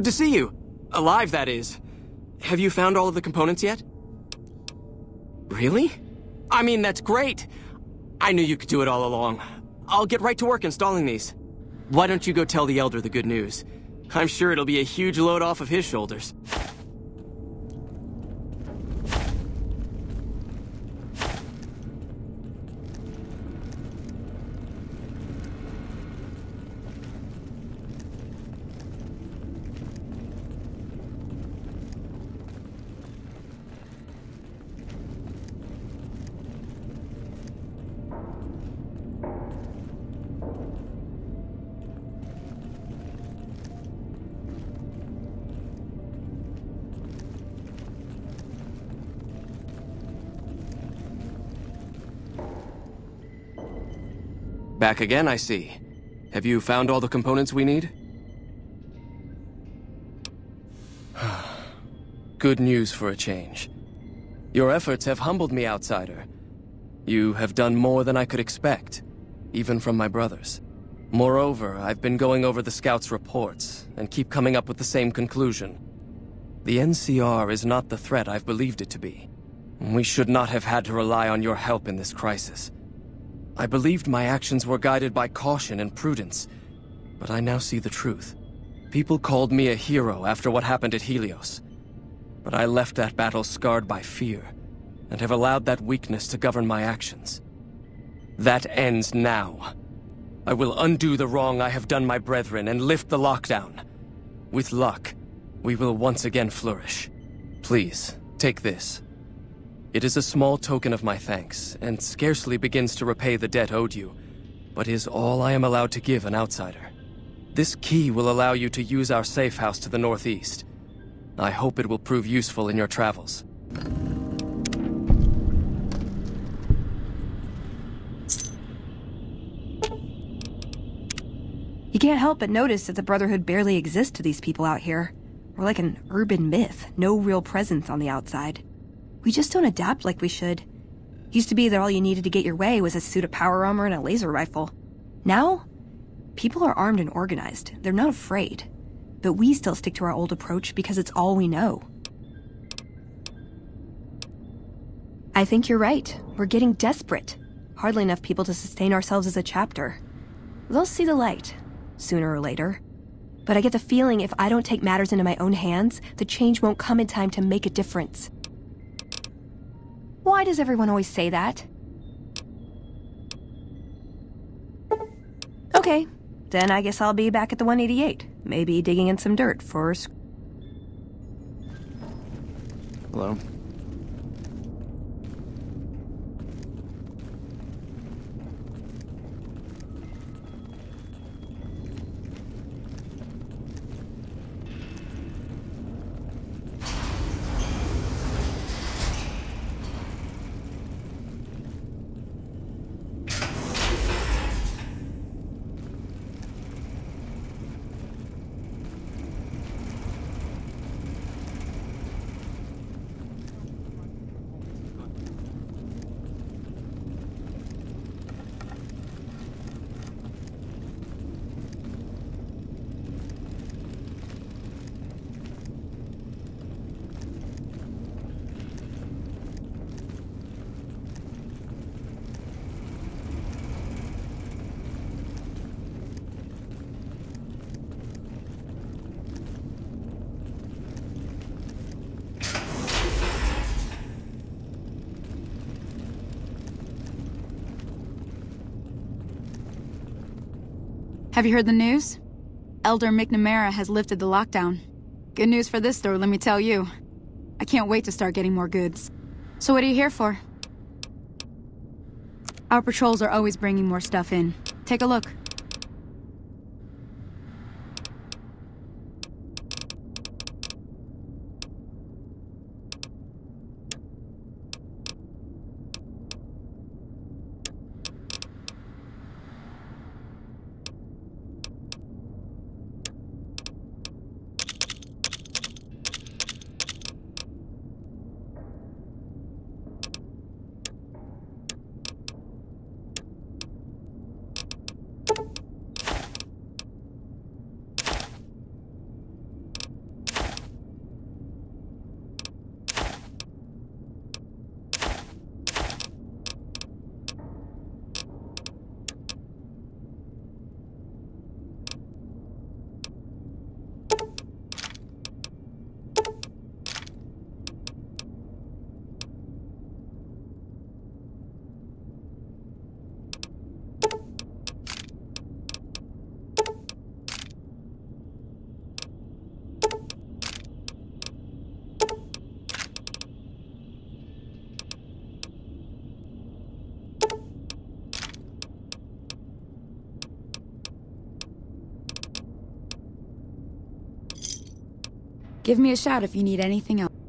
Good to see you. Alive, that is. Have you found all of the components yet? Really? I mean, that's great. I knew you could do it all along. I'll get right to work installing these. Why don't you go tell the Elder the good news? I'm sure it'll be a huge load off of his shoulders. Back again, I see. Have you found all the components we need? Good news for a change. Your efforts have humbled me, Outsider. You have done more than I could expect, even from my brothers. Moreover, I've been going over the Scouts' reports, and keep coming up with the same conclusion. The NCR is not the threat I've believed it to be. We should not have had to rely on your help in this crisis. I believed my actions were guided by caution and prudence, but I now see the truth. People called me a hero after what happened at Helios. But I left that battle scarred by fear, and have allowed that weakness to govern my actions. That ends now. I will undo the wrong I have done my brethren and lift the lockdown. With luck, we will once again flourish. Please, take this. It is a small token of my thanks, and scarcely begins to repay the debt owed you, but is all I am allowed to give an outsider. This key will allow you to use our safe house to the northeast. I hope it will prove useful in your travels. You can't help but notice that the Brotherhood barely exists to these people out here. We're like an urban myth, no real presence on the outside. We just don't adapt like we should. Used to be that all you needed to get your way was a suit of power armor and a laser rifle. Now, people are armed and organized. They're not afraid. But we still stick to our old approach because it's all we know. I think you're right. We're getting desperate. Hardly enough people to sustain ourselves as a chapter. They'll see the light, sooner or later. But I get the feeling if I don't take matters into my own hands, the change won't come in time to make a difference. Why does everyone always say that? Okay, then I guess I'll be back at the 188. Maybe digging in some dirt for... Hello? Have you heard the news? Elder McNamara has lifted the lockdown. Good news for this store, let me tell you. I can't wait to start getting more goods. So what are you here for? Our patrols are always bringing more stuff in. Take a look. Give me a shout if you need anything else.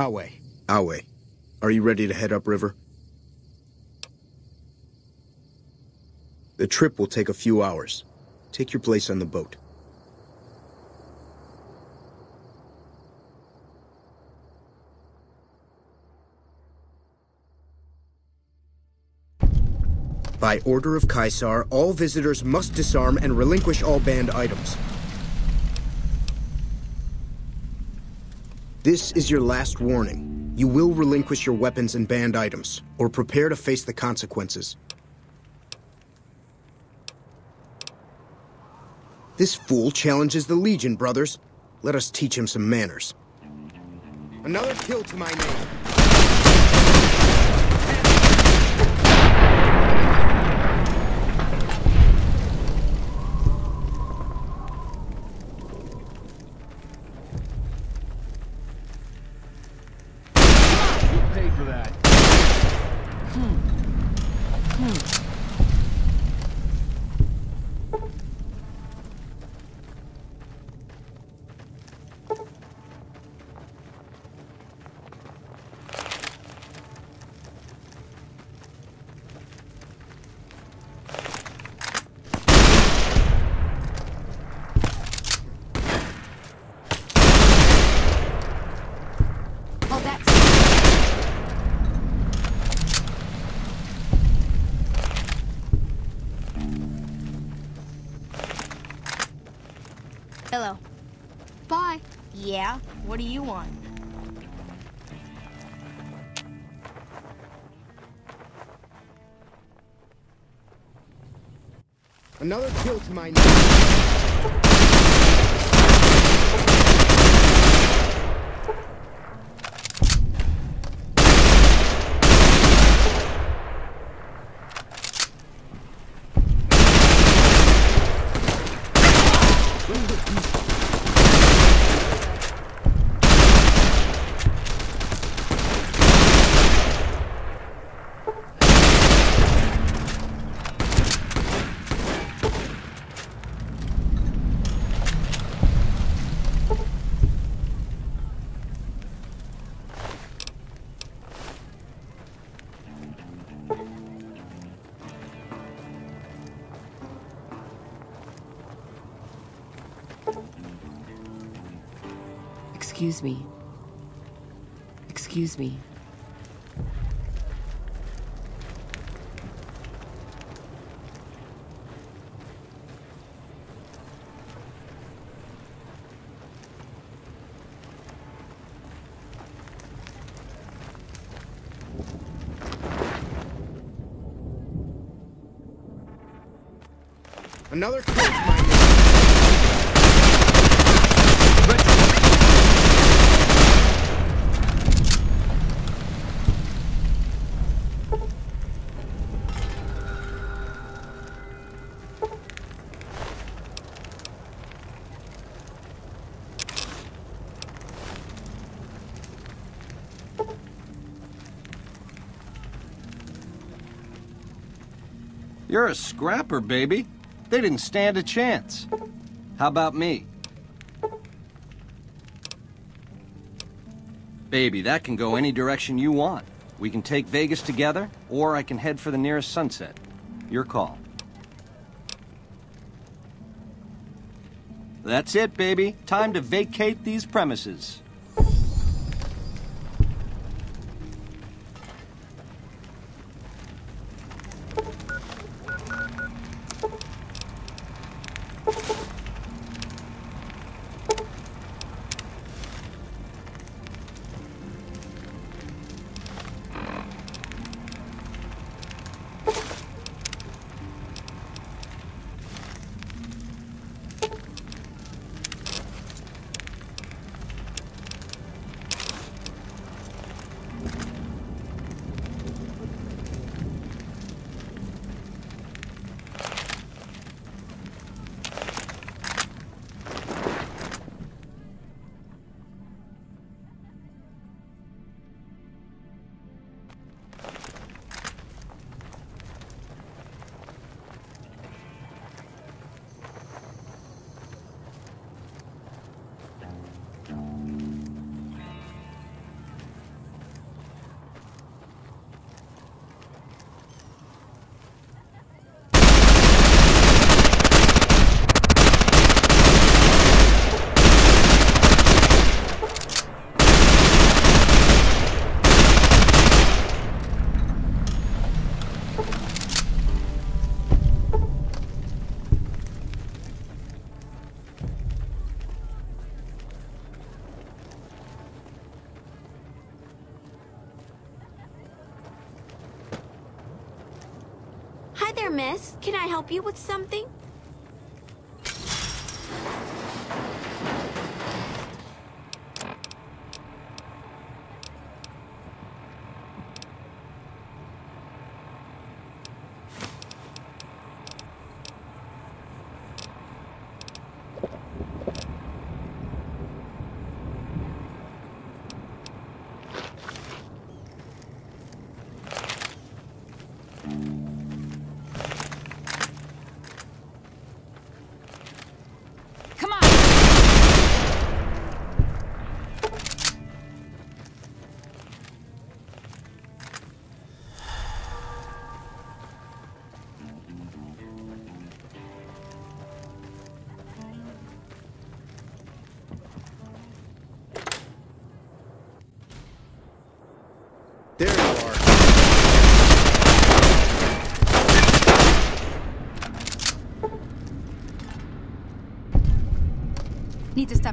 Awe. Awe. Are you ready to head upriver? The trip will take a few hours. Take your place on the boat. By order of Caesar, all visitors must disarm and relinquish all banned items. This is your last warning. You will relinquish your weapons and banned items, or prepare to face the consequences. This fool challenges the Legion, brothers. Let us teach him some manners. Another kill to my name. What do you want? Another kill to my name. Excuse me. Excuse me. Another You're a scrapper, baby. They didn't stand a chance. How about me? Baby, that can go any direction you want. We can take Vegas together, or I can head for the nearest sunset. Your call. That's it, baby. Time to vacate these premises. Help you with something?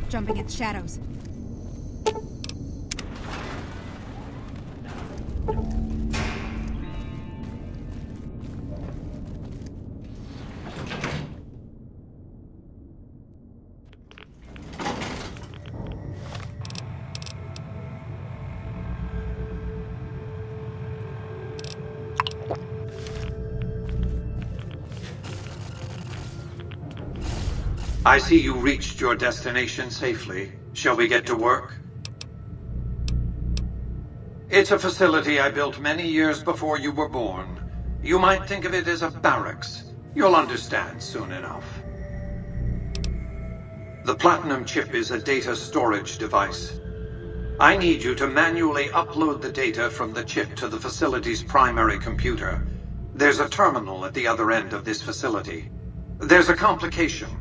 Jumping at shadows. I see you reached your destination safely. Shall we get to work? It's a facility I built many years before you were born. You might think of it as a barracks. You'll understand soon enough. The Platinum chip is a data storage device. I need you to manually upload the data from the chip to the facility's primary computer. There's a terminal at the other end of this facility. There's a complication.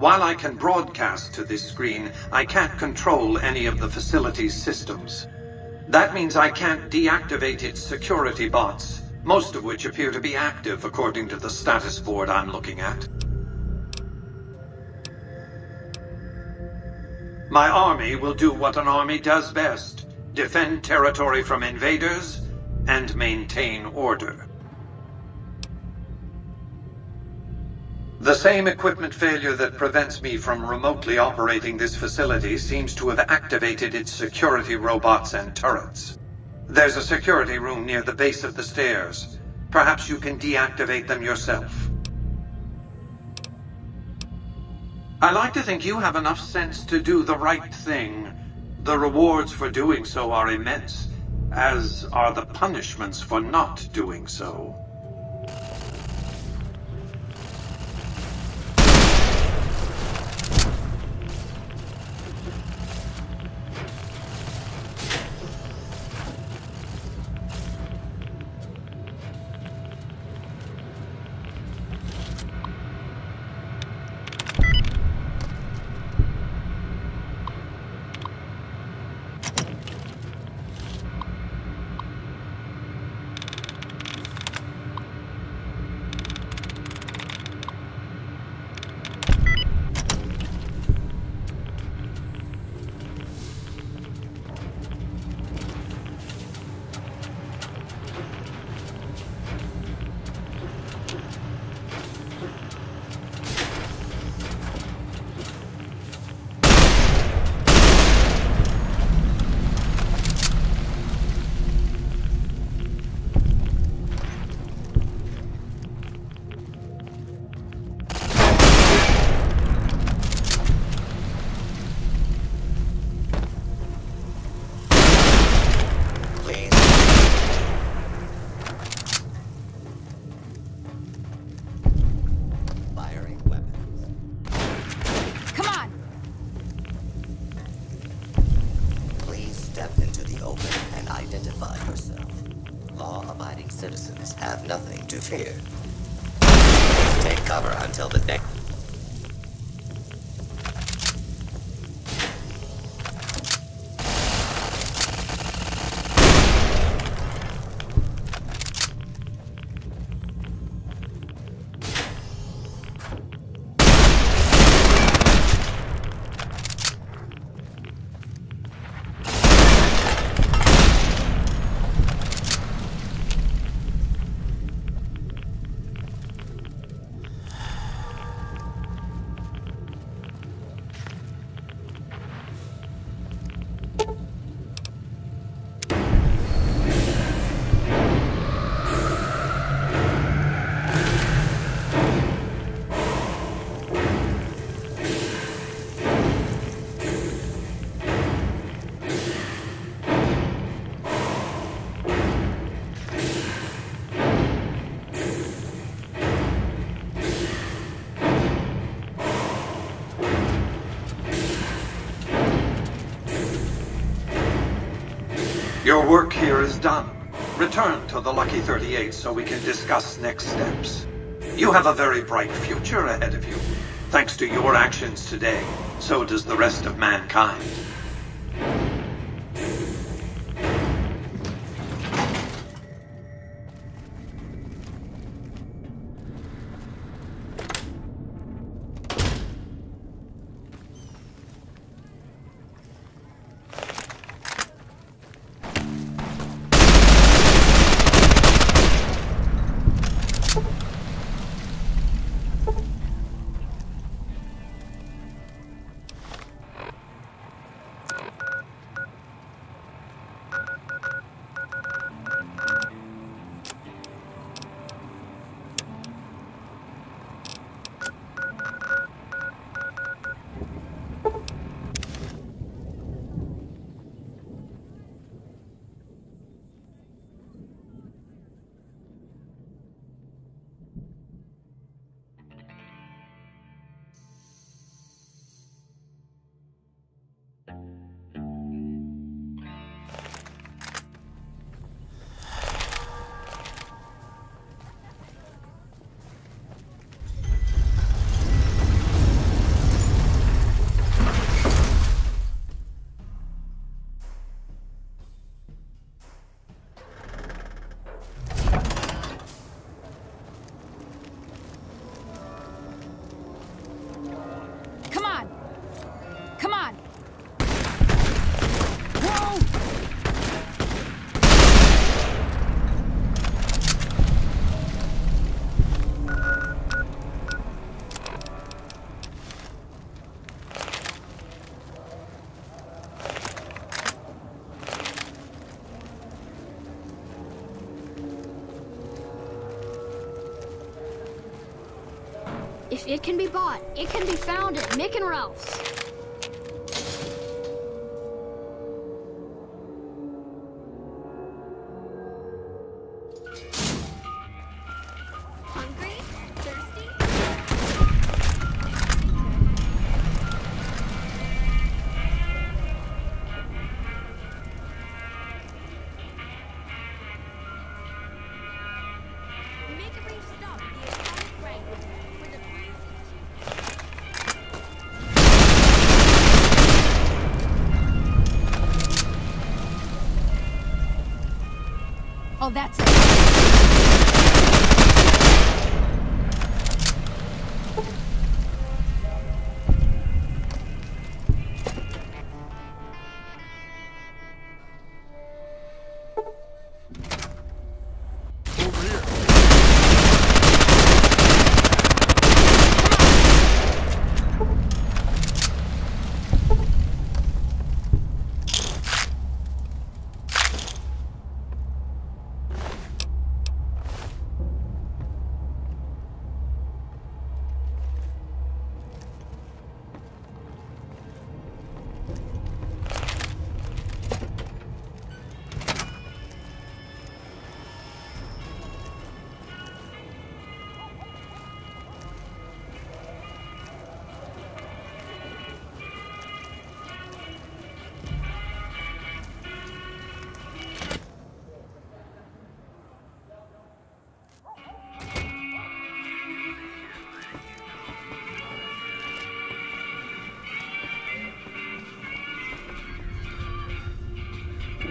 While I can broadcast to this screen, I can't control any of the facility's systems. That means I can't deactivate its security bots, most of which appear to be active according to the status board I'm looking at. My army will do what an army does best. Defend territory from invaders and maintain order. The same equipment failure that prevents me from remotely operating this facility seems to have activated its security robots and turrets. There's a security room near the base of the stairs. Perhaps you can deactivate them yourself. I like to think you have enough sense to do the right thing. The rewards for doing so are immense, as are the punishments for not doing so. Your work here is done. Return to the Lucky 38 so we can discuss next steps. You have a very bright future ahead of you. Thanks to your actions today, so does the rest of mankind. It can be bought. It can be found at Mick and Ralph's.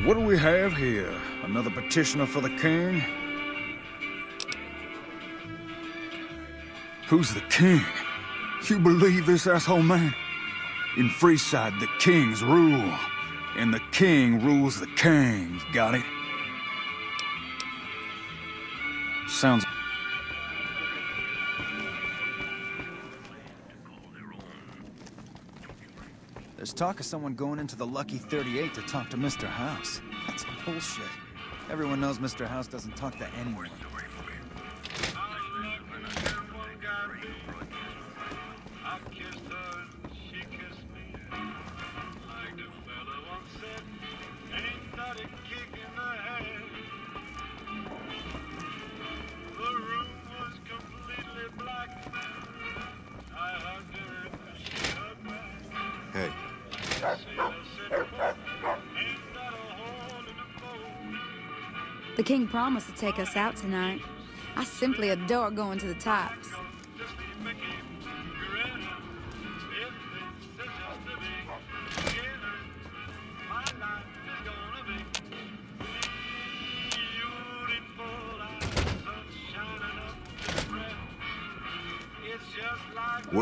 What do we have here? Another petitioner for the king? Who's the king? You believe this asshole man? In Freeside, the kings rule. And the king rules the kings, got it? Talk of someone going into the Lucky 38 to talk to Mr. House. That's bullshit. Everyone knows Mr. House doesn't talk to anyone. Promised to take us out tonight. I simply adore going to the tops.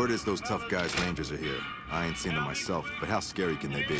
word is those tough guys Rangers are here. I ain't seen them myself, but how scary can they be?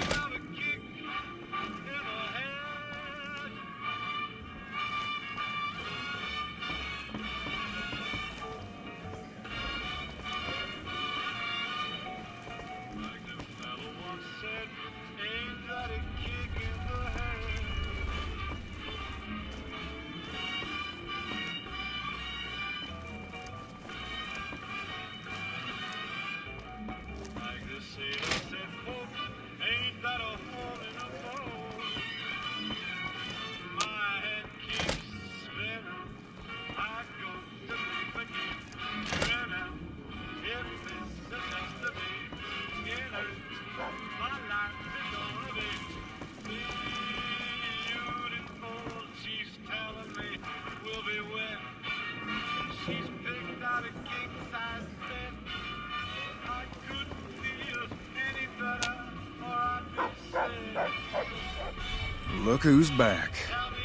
Who's back.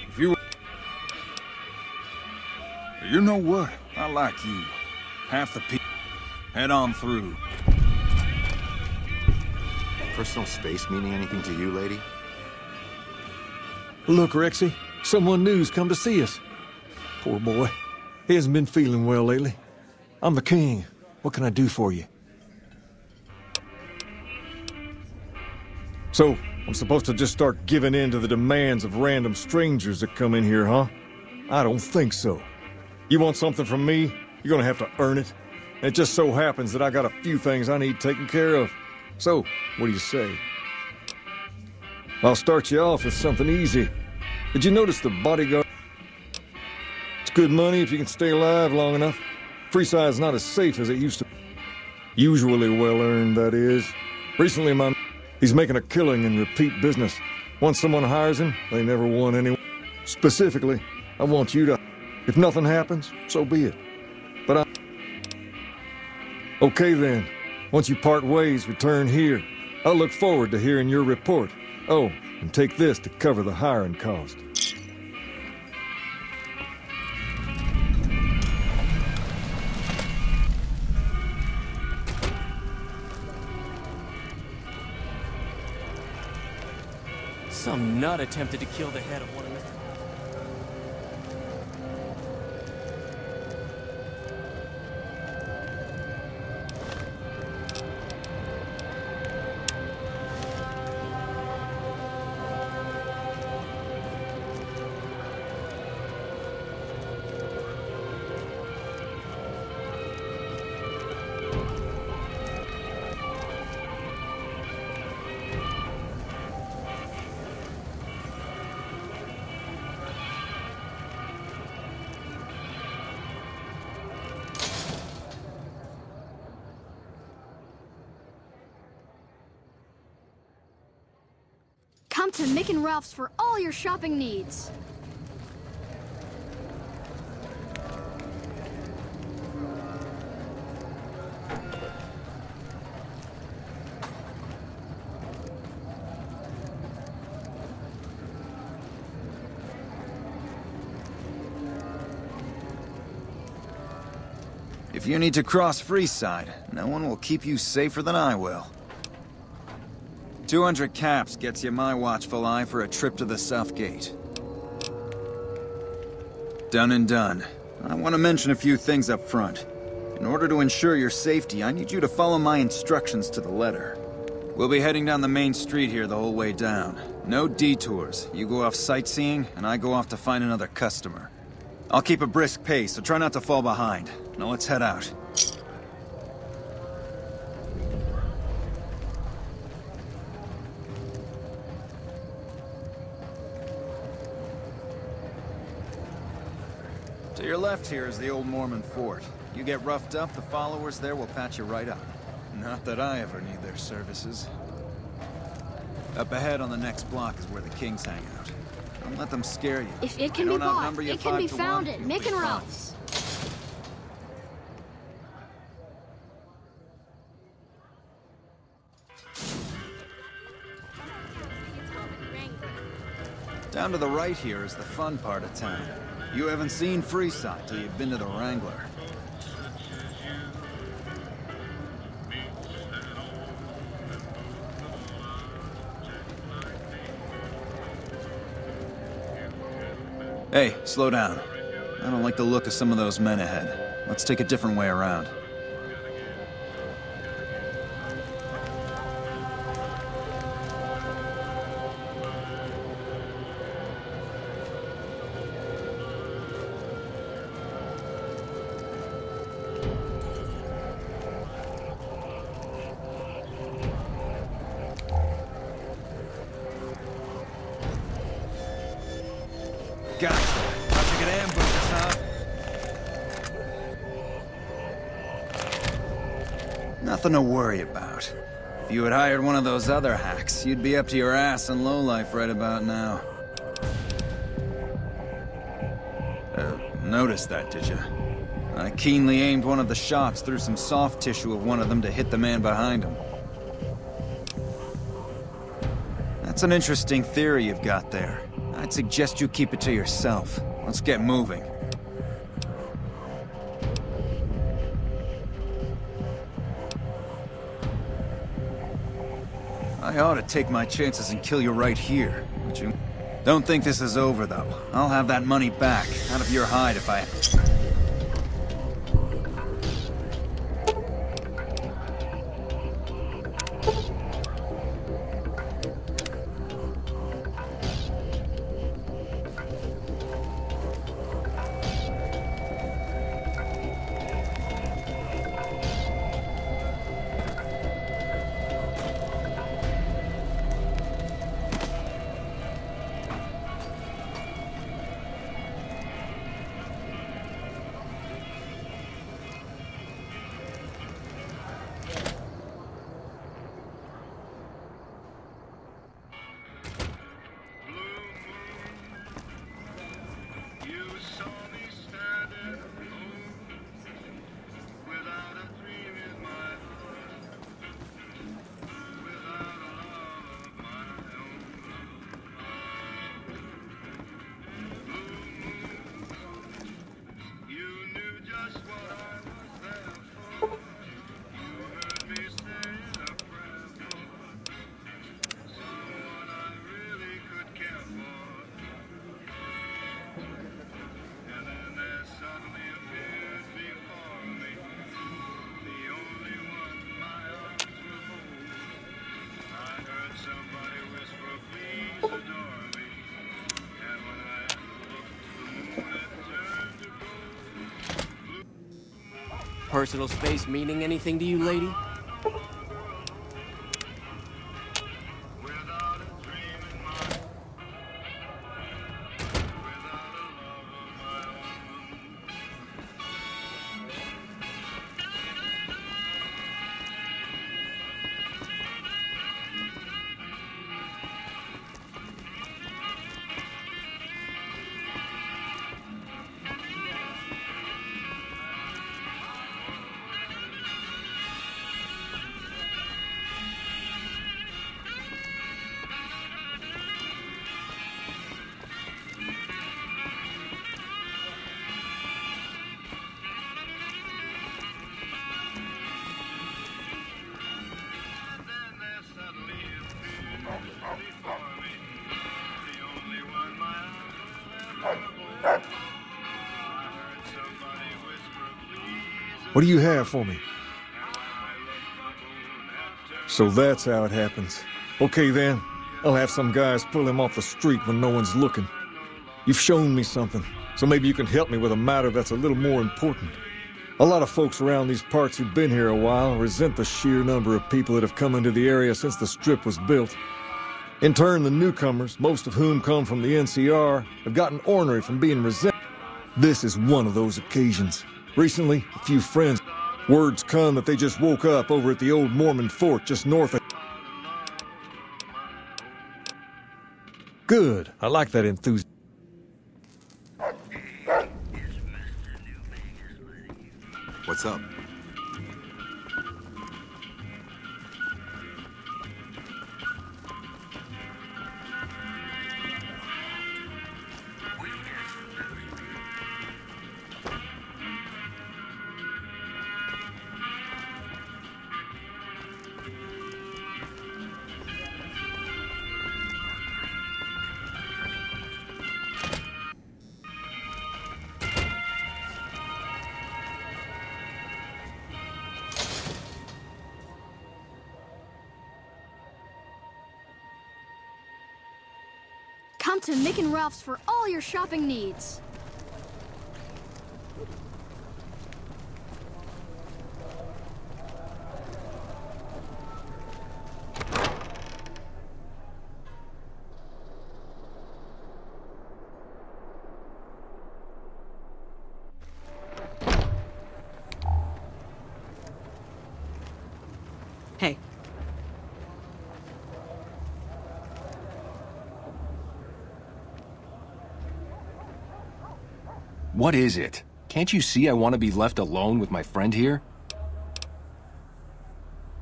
If you... You know what? I like you. Half the people. Head on through. Personal space meaning anything to you, lady? Look, Rexy, someone new's come to see us. Poor boy. He hasn't been feeling well lately. I'm the king. What can I do for you? So, I'm supposed to just start giving in to the demands of random strangers that come in here, huh? I don't think so. You want something from me? You're gonna have to earn it. It just so happens that I got a few things I need taken care of. So, what do you say? I'll start you off with something easy. Did you notice the bodyguard? It's good money if you can stay alive long enough. Freeside's not as safe as it used to. be. Usually well earned, that is. Recently, my he's making a killing in repeat business. Once someone hires him, they never want anyone. Specifically, I want you to. If nothing happens, so be it. But I. Okay then. Once you part ways, return here. I'll look forward to hearing your report. Oh, and take this to cover the hiring cost. Some nut attempted to kill the head of one of. Ralph's for all your shopping needs. If you need to cross Freeside, no one will keep you safer than I will. 200 caps gets you my watchful eye for a trip to the South Gate. Done and done. I want to mention a few things up front. In order to ensure your safety, I need you to follow my instructions to the letter. We'll be heading down the main street here the whole way down. No detours. You go off sightseeing, and I go off to find another customer. I'll keep a brisk pace, so try not to fall behind. Now let's head out. To your left here is the old Mormon fort. You get roughed up, the followers there will patch you right up. Not that I ever need their services. Up ahead on the next block is where the kings hang out. Don't let them scare you. If it can be bought, it can be found one, at you'll Mick and. Ralph's. Down to the right here is the fun part of town. You haven't seen Freeside till you've been to the Wrangler. Hey, slow down. I don't like the look of some of those men ahead. Let's take a different way around. You had hired one of those other hacks, you'd be up to your ass in lowlife right about now. Uh, noticed that, did you? I keenly aimed one of the shots through some soft tissue of one of them to hit the man behind him. That's an interesting theory you've got there. I'd suggest you keep it to yourself. Let's get moving. Take my chances and kill you right here. Don't think this is over, though. I'll have that money back, out of your hide if I... personal space meaning anything to you, lady? What do you have for me? So that's how it happens. Okay then, I'll have some guys pull him off the street when no one's looking. You've shown me something, so maybe you can help me with a matter that's a little more important. A lot of folks around these parts who've been here a while resent the sheer number of people that have come into the area since the strip was built. In turn, the newcomers, most of whom come from the NCR, have gotten ornery from being resent. This is one of those occasions. Recently, a few friends. Words come that they just woke up over at the old Mormon fort just north of. Good. I like that enthusiasm. For all your shopping needs. What is it? Can't you see I want to be left alone with my friend here?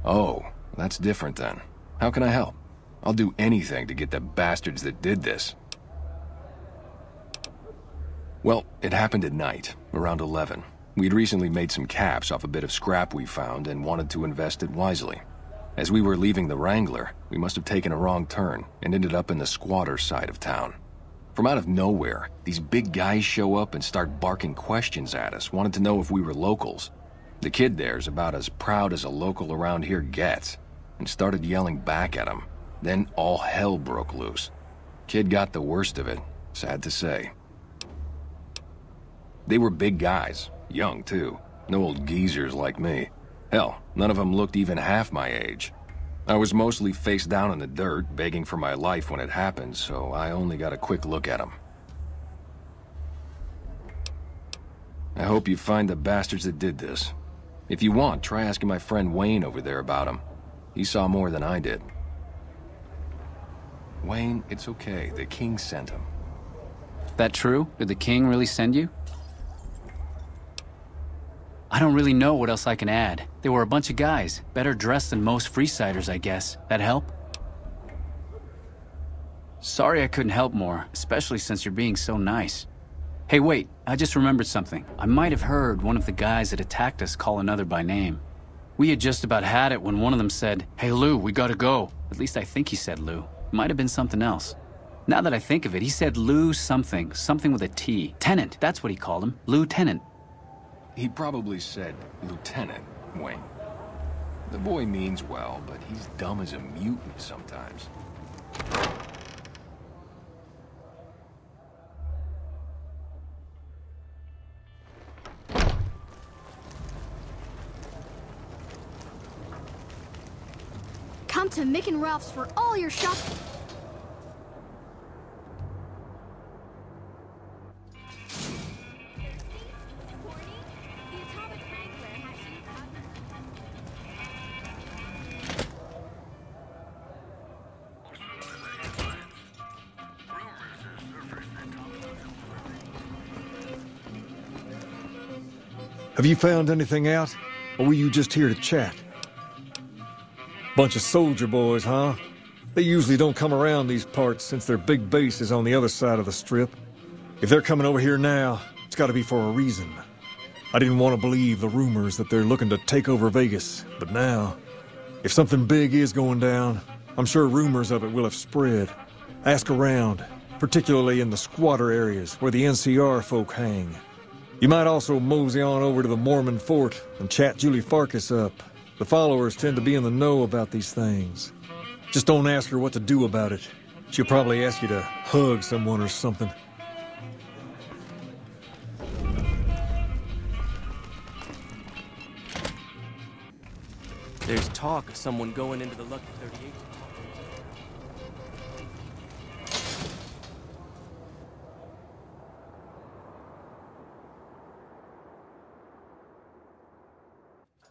Oh, that's different then. How can I help? I'll do anything to get the bastards that did this. Well, it happened at night, around 11. We'd recently made some caps off a bit of scrap we found and wanted to invest it wisely. As we were leaving the Wrangler, we must have taken a wrong turn and ended up in the squatter side of town. From out of nowhere, these big guys show up and start barking questions at us, wanted to know if we were locals. The kid there's about as proud as a local around here gets, and started yelling back at him. Then all hell broke loose. Kid got the worst of it, sad to say. They were big guys, young too, no old geezers like me. Hell, none of them looked even half my age. I was mostly face down in the dirt, begging for my life when it happened, so I only got a quick look at them. I hope you find the bastards that did this. If you want, try asking my friend Wayne over there about him. He saw more than I did. Wayne, it's okay. The king sent him. That true? Did the king really send you? I don't really know what else I can add. They were a bunch of guys, better dressed than most Freesiders, I guess. That help? Sorry I couldn't help more, especially since you're being so nice. Hey, wait, I just remembered something. I might have heard one of the guys that attacked us call another by name. We had just about had it when one of them said, Hey Lou, we gotta go. At least I think he said Lou. Might have been something else. Now that I think of it, he said Lou something, something with a T. Tenant, that's what he called him. Lieutenant. He probably said Lieutenant Wayne. The boy means well, but he's dumb as a mutant sometimes. Come to Mick and Ralph's for all your shopping. Have you found anything out? Or were you just here to chat? Bunch of soldier boys, huh? They usually don't come around these parts since their big base is on the other side of the strip. If they're coming over here now, it's gotta be for a reason. I didn't want to believe the rumors that they're looking to take over Vegas, but now, if something big is going down, I'm sure rumors of it will have spread. Ask around, particularly in the squatter areas where the NCR folk hang. You might also mosey on over to the Mormon fort and chat Julie Farkas up. The followers tend to be in the know about these things. Just don't ask her what to do about it. She'll probably ask you to hug someone or something. There's talk of someone going into the Lucky 38.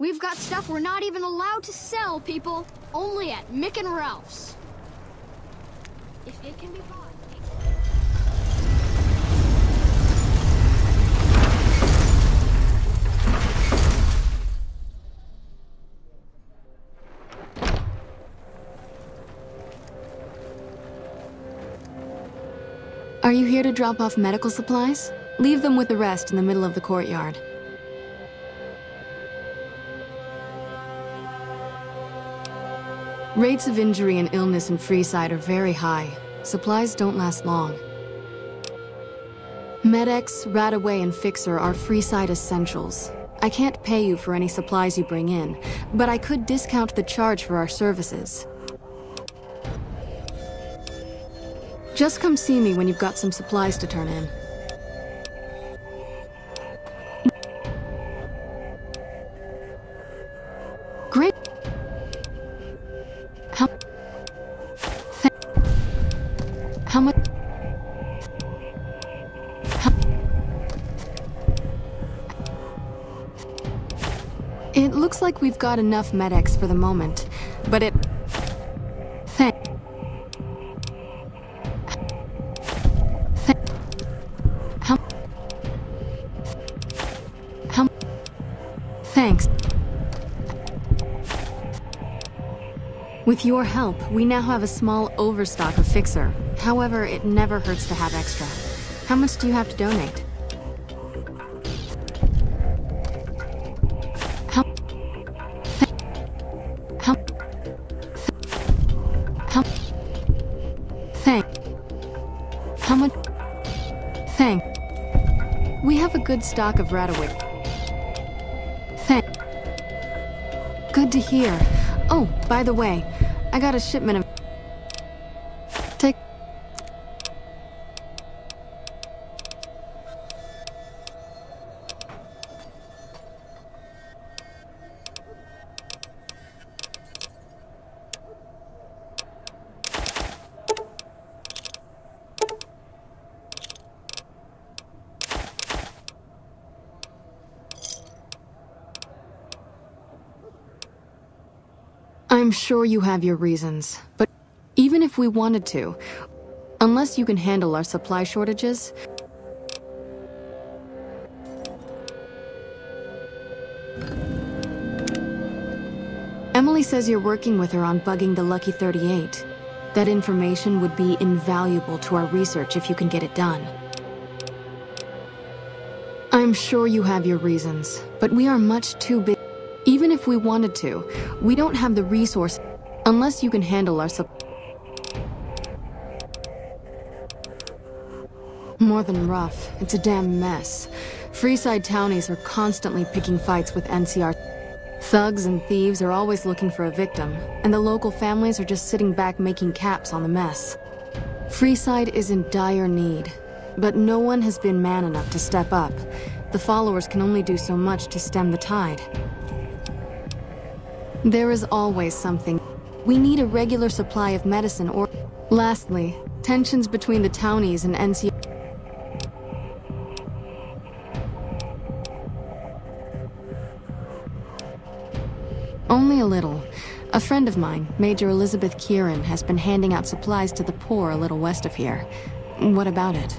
We've got stuff we're not even allowed to sell, people. Only at Mick and Ralph's. If it can be bought. Are you here to drop off medical supplies? Leave them with the rest in the middle of the courtyard. Rates of injury and illness in Freeside are very high. Supplies don't last long. Med-X, Radaway, and Fixer are Freeside essentials. I can't pay you for any supplies you bring in, but I could discount the charge for our services. Just come see me when you've got some supplies to turn in. Got enough Med-X for the moment, but it... Thank... Thank... How... How... Thanks. With your help, we now have a small overstock of Fixer. However, it never hurts to have extra. How much do you have to donate? Good stock of Radaway. Thank... Good to hear. Oh, by the way, I got a shipment of... I'm sure you have your reasons, but even if we wanted to, unless you can handle our supply shortages, Emily says you're working with her on bugging the Lucky 38. That information would be invaluable to our research if you can get it done. I'm sure you have your reasons, but we are much too big. Even if we wanted to, we don't have the resource unless you can handle our sup- More than rough, it's a damn mess. Freeside townies are constantly picking fights with NCR. Thugs and thieves are always looking for a victim, and the local families are just sitting back making caps on the mess. Freeside is in dire need, but no one has been man enough to step up. The followers can only do so much to stem the tide. There is always something. We need a regular supply of medicine or... Lastly, tensions between the townies and NCR... Only a little. A friend of mine, Major Elizabeth Kieran, has been handing out supplies to the poor a little west of here. What about it?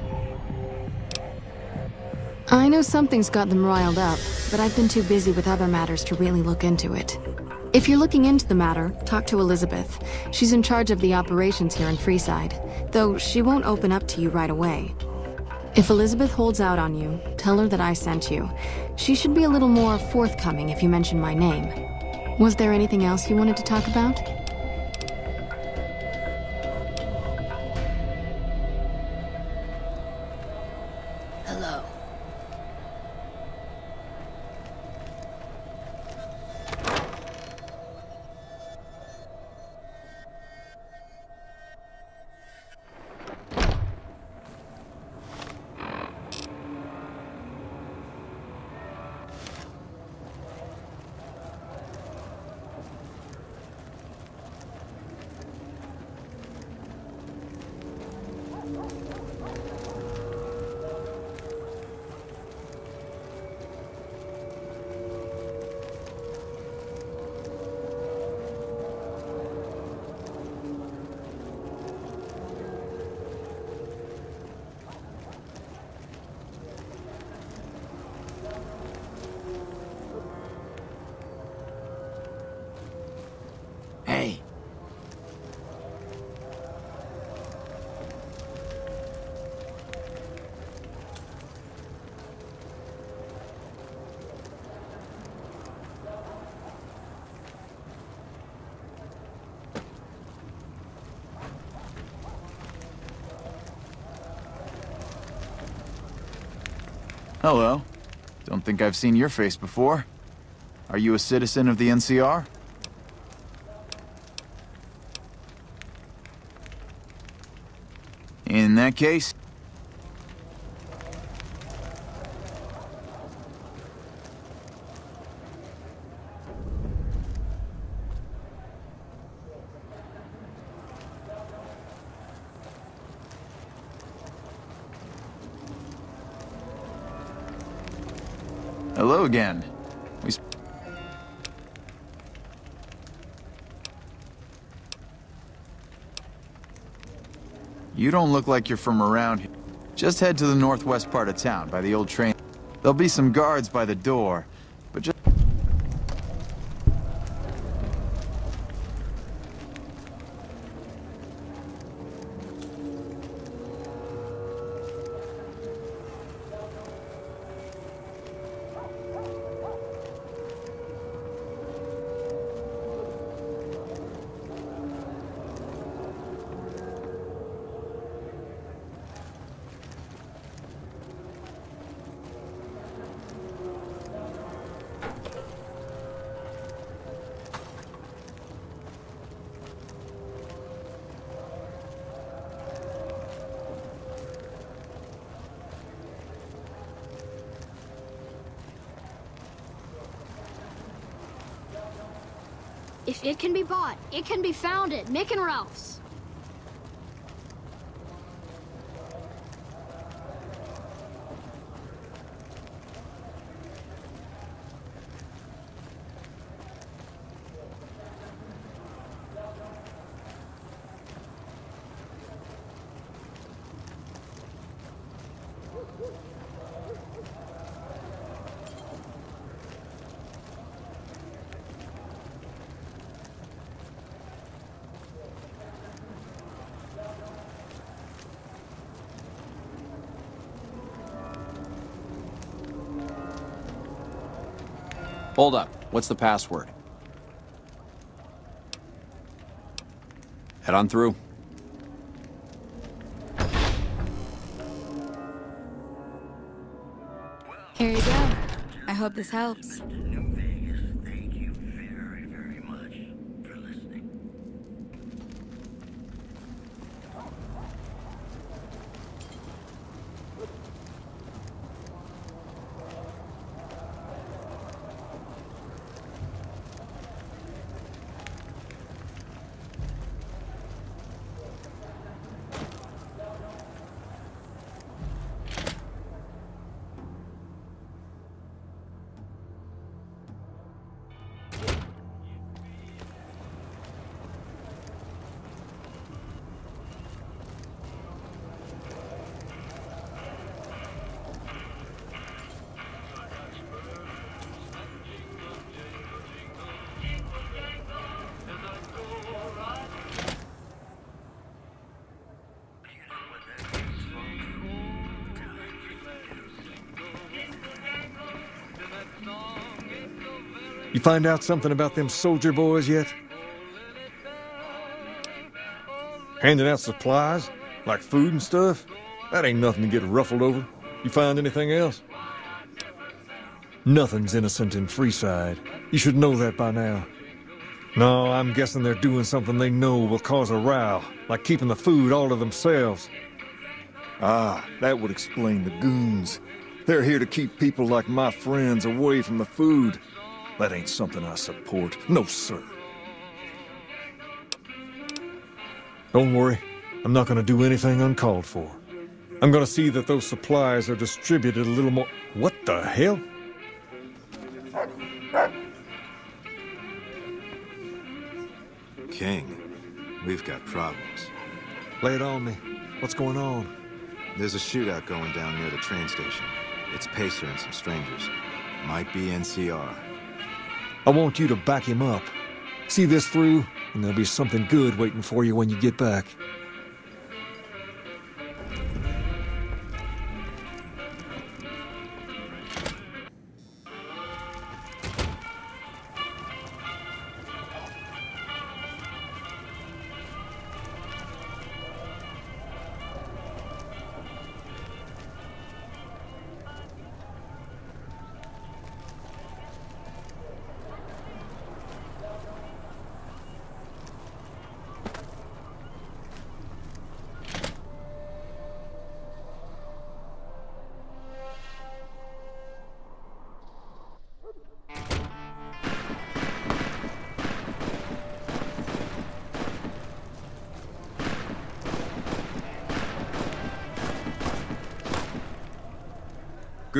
I know something's got them riled up, but I've been too busy with other matters to really look into it. If you're looking into the matter, talk to Elizabeth. She's in charge of the operations here in Freeside, though she won't open up to you right away. If Elizabeth holds out on you, tell her that I sent you. She should be a little more forthcoming if you mention my name. Was there anything else you wanted to talk about? Hello. Don't think I've seen your face before. Are you a citizen of the NCR? In that case... Hello again. We You don't look like you're from around here. Just head to the northwest part of town, by the old train. There'll be some guards by the door, but just... If it can be bought, it can be found at Mick and Ralph's. Hold up. What's the password? Head on through. Here you go. I hope this helps. You find out something about them soldier boys yet? Handing out supplies? Like food and stuff? That ain't nothing to get ruffled over. You find anything else? Nothing's innocent in Freeside. You should know that by now. No, I'm guessing they're doing something they know will cause a row, like keeping the food all to themselves. Ah, that would explain the goons. They're here to keep people like my friends away from the food. That ain't something I support. No, sir. Don't worry. I'm not gonna do anything uncalled for. I'm gonna see that those supplies are distributed a little more... What the hell? King, we've got problems. Lay it on me. What's going on? There's a shootout going down near the train station. It's Pacer and some strangers. Might be NCR. I want you to back him up. See this through, and there'll be something good waiting for you when you get back.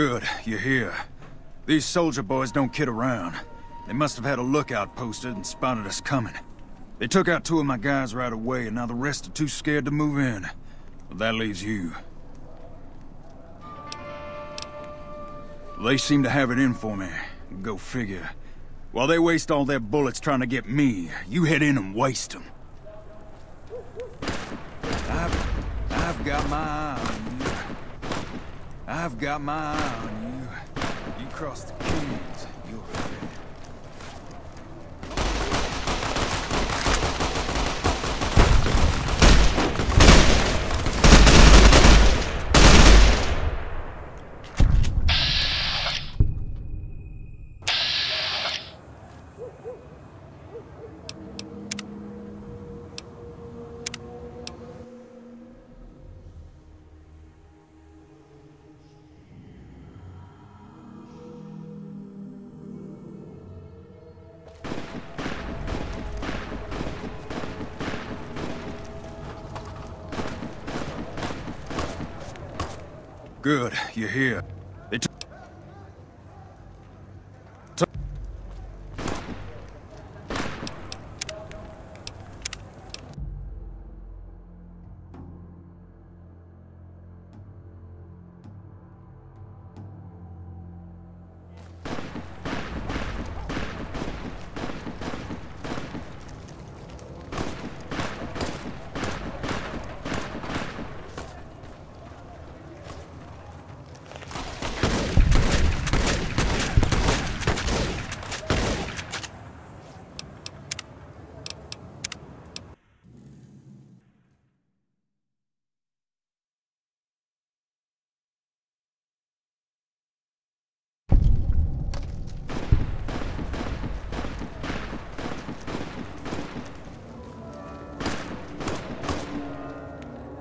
Good, you're here. These soldier boys don't kid around. They must have had a lookout posted and spotted us coming. They took out two of my guys right away, and now the rest are too scared to move in. But that leaves you. They seem to have it in for me. Go figure. While they waste all their bullets trying to get me, you head in and waste them. Got my eye on you. You crossed the Kings, Good, you're here.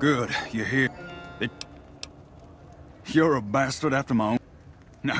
Good, you're here. They... You're a bastard after my own... Now...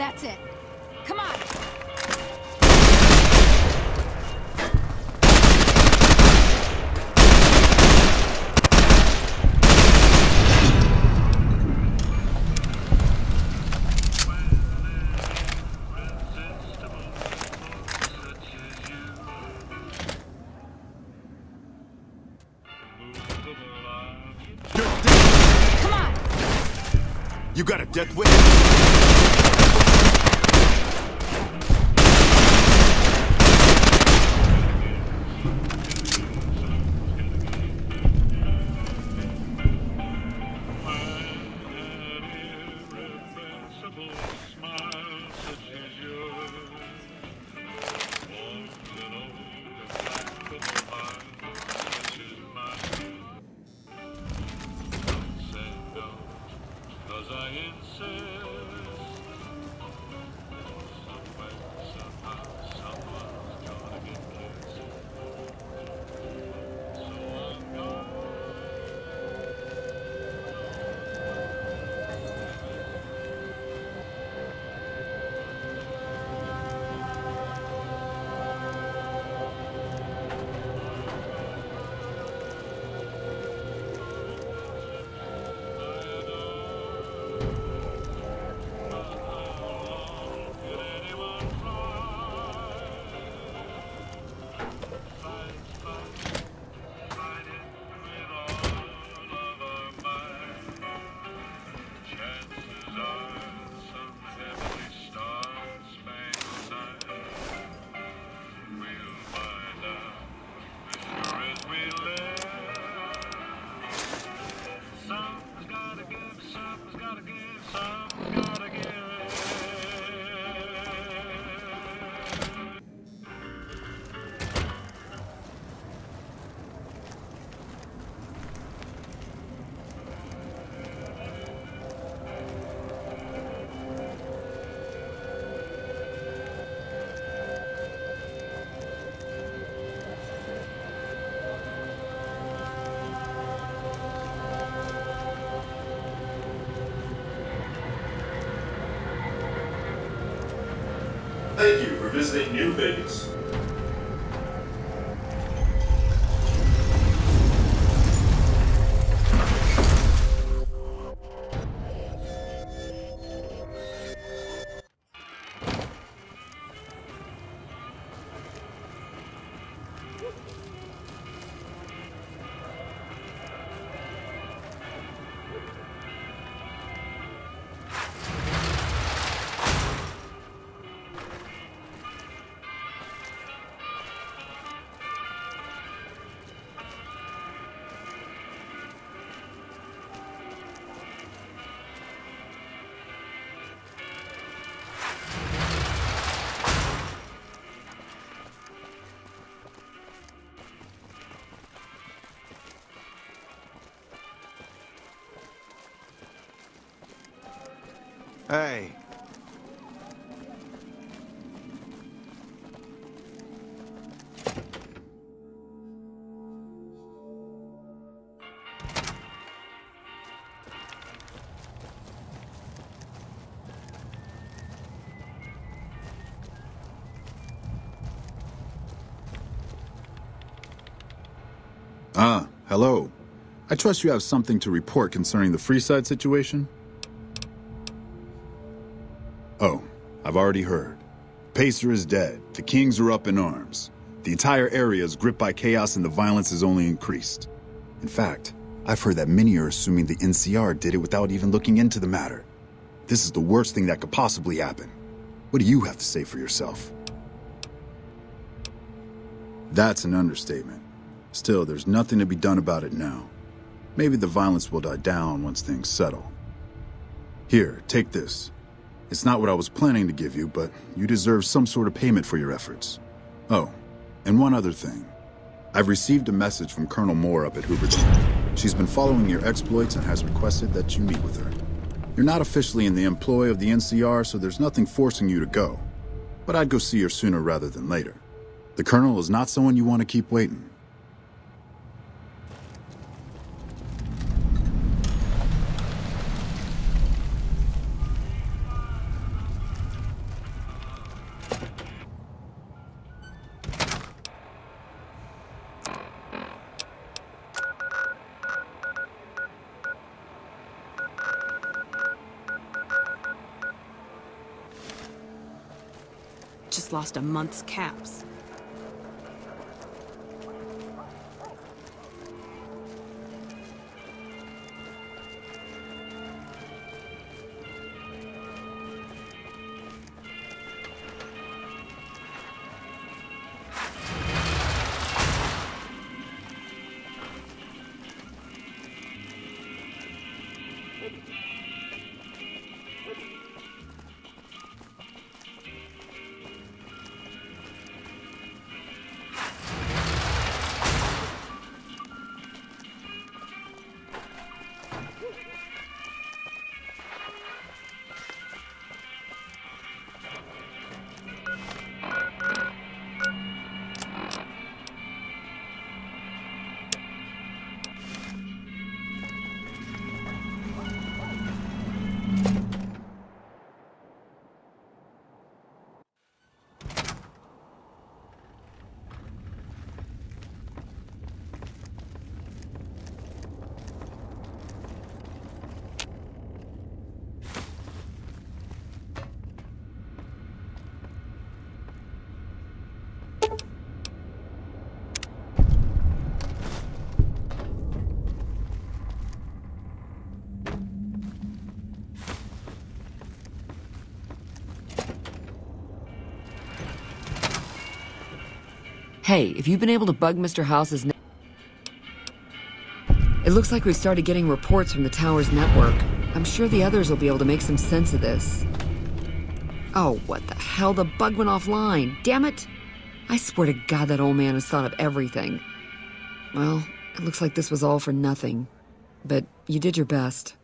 that's it. Come on! You got a death wish? Visiting New Vegas. Hey. Ah, hello. I trust you have something to report concerning the Freeside situation? I've already heard. Pacer is dead. The Kings are up in arms. The entire area is gripped by chaos and the violence has only increased. In fact, I've heard that many are assuming the NCR did it without even looking into the matter. This is the worst thing that could possibly happen. What do you have to say for yourself? That's an understatement. Still, there's nothing to be done about it now. Maybe the violence will die down once things settle. Here, take this. It's not what I was planning to give you, but you deserve some sort of payment for your efforts. Oh, and one other thing. I've received a message from Colonel Moore up at Hoover Dam. She's been following your exploits and has requested that you meet with her. You're not officially in the employ of the NCR, so there's nothing forcing you to go. But I'd go see her sooner rather than later. The Colonel is not someone you want to keep waiting. A month's caps. Hey, if you've been able to bug Mr. House's... It looks like we've started getting reports from the tower's network. I'm sure the others will be able to make some sense of this. Oh, what the hell? The bug went offline. Damn it! I swear to God that old man has thought of everything. Well, it looks like this was all for nothing. But you did your best.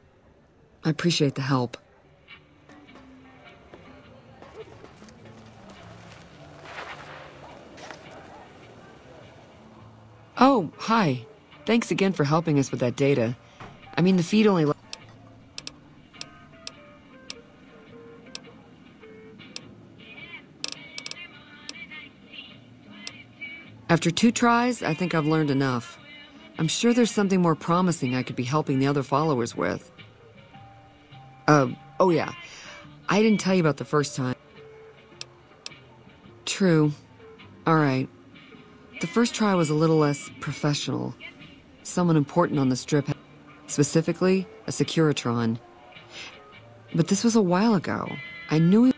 I appreciate the help. Hi. Thanks again for helping us with that data. I mean, the feed only... After two tries, I think I've learned enough. I'm sure there's something more promising I could be helping the other followers with. Uh, oh yeah. I didn't tell you about the first time. True. Alright. The first try was a little less professional. Someone important on the strip, specifically a Securitron. But this was a while ago. I knew he...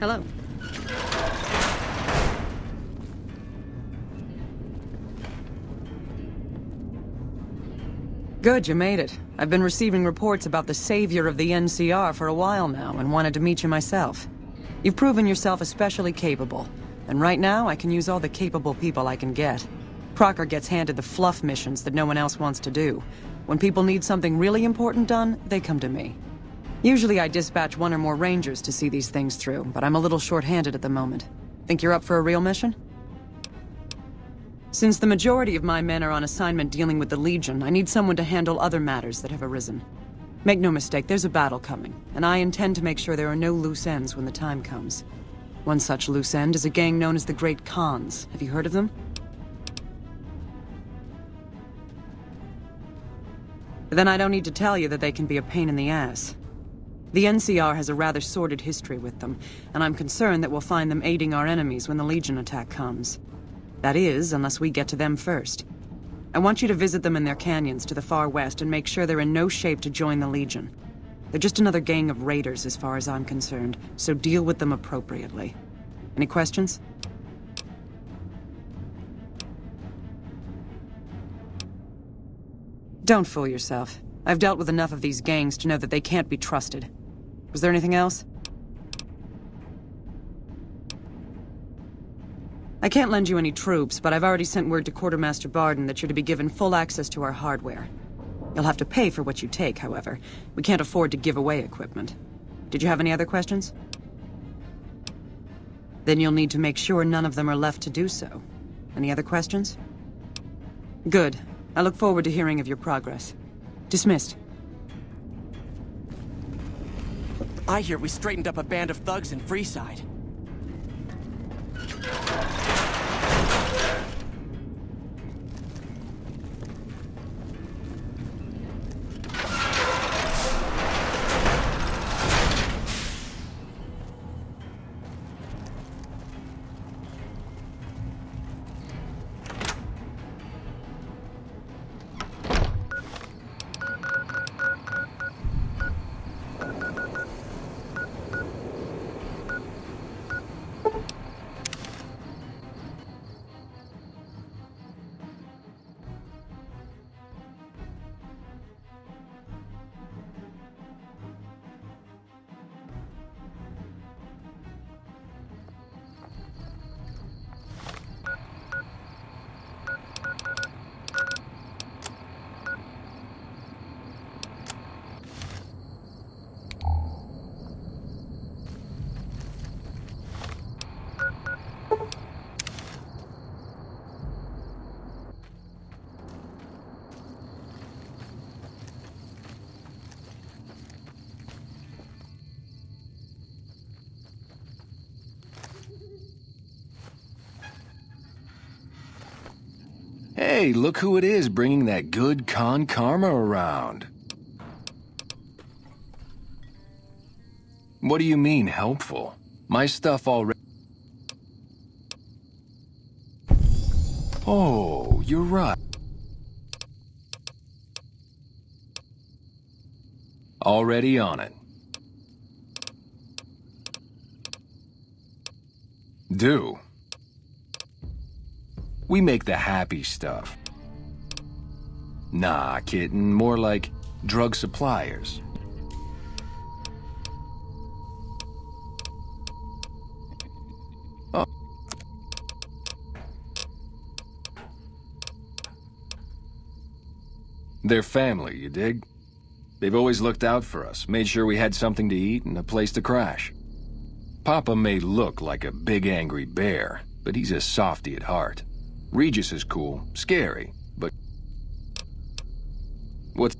Hello. Good, you made it. I've been receiving reports about the savior of the NCR for a while now and wanted to meet you myself. You've proven yourself especially capable, and right now I can use all the capable people I can get. Crocker gets handed the fluff missions that no one else wants to do. When people need something really important done, they come to me. Usually I dispatch one or more rangers to see these things through, but I'm a little short-handed at the moment. Think you're up for a real mission? Since the majority of my men are on assignment dealing with the Legion, I need someone to handle other matters that have arisen. Make no mistake, there's a battle coming, and I intend to make sure there are no loose ends when the time comes. One such loose end is a gang known as the Great Khans. Have you heard of them? Then I don't need to tell you that they can be a pain in the ass. The NCR has a rather sordid history with them, and I'm concerned that we'll find them aiding our enemies when the Legion attack comes. That is, unless we get to them first. I want you to visit them in their canyons to the far west and make sure they're in no shape to join the Legion. They're just another gang of raiders as far as I'm concerned, so deal with them appropriately. Any questions? Don't fool yourself. I've dealt with enough of these gangs to know that they can't be trusted. Was there anything else? I can't lend you any troops, but I've already sent word to Quartermaster Barden that you're to be given full access to our hardware. You'll have to pay for what you take, however. We can't afford to give away equipment. Did you have any other questions? Then you'll need to make sure none of them are left to do so. Any other questions? Good. I look forward to hearing of your progress. Dismissed. I hear we straightened up a band of thugs in Freeside. Hey, look who it is bringing that good Khan karma around. What do you mean, helpful? My stuff already... Oh, you're right. Already on it. Do. We make the happy stuff. Nah, kitten, more like drug suppliers. Oh. They're family, you dig? They've always looked out for us, made sure we had something to eat and a place to crash. Papa may look like a big angry bear, but he's a softy at heart. Regis is cool, scary, but... What's...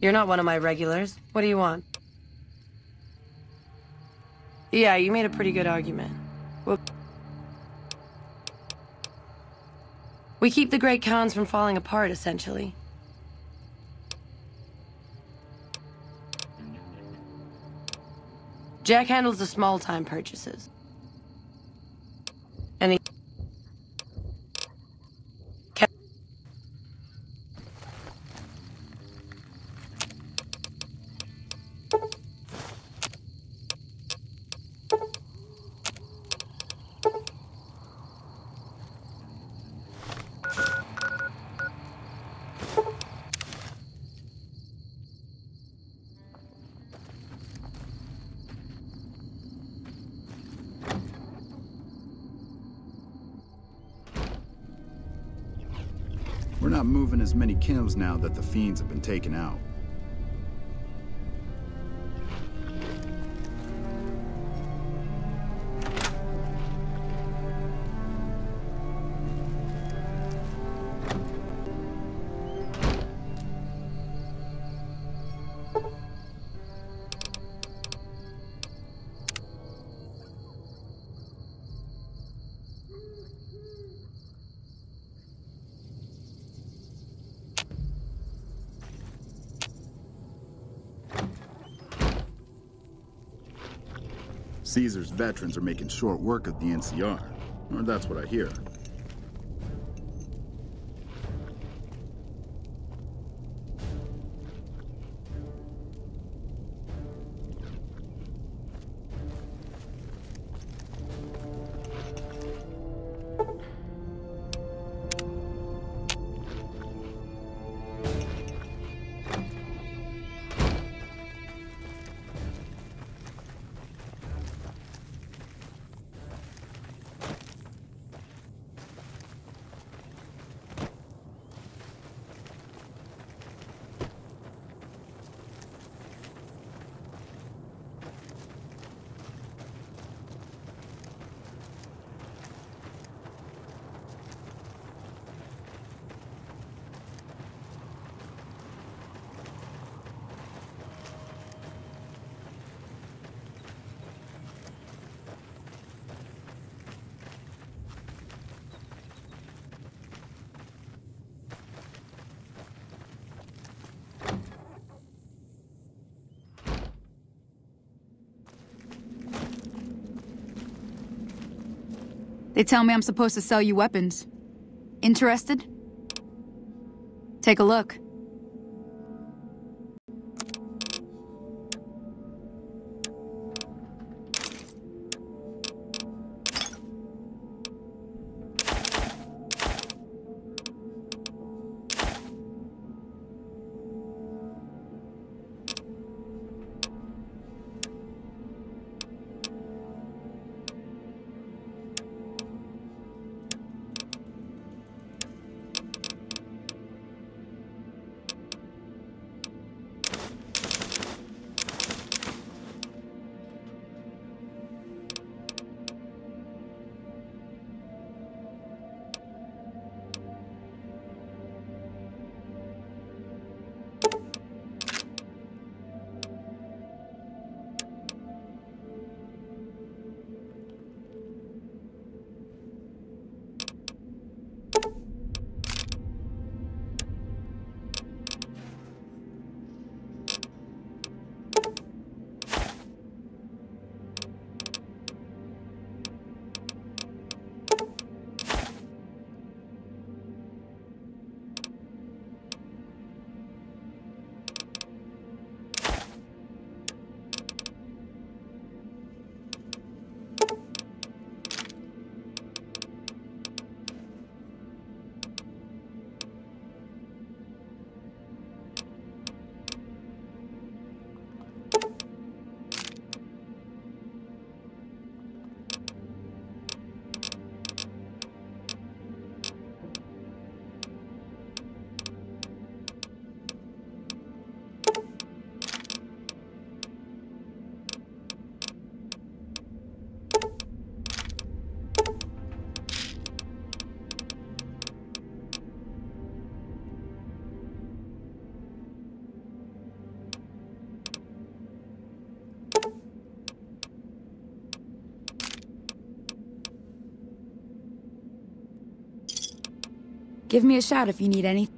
You're not one of my regulars. What do you want? Yeah, you made a pretty good argument. We keep the Great Khans from falling apart, essentially. Jack handles the small-time purchases. He... now that the fiends have been taken out. Caesar's veterans are making short work of the NCR. Or that's what I hear. They tell me I'm supposed to sell you weapons. Interested? Take a look. Give me a shout if you need anything.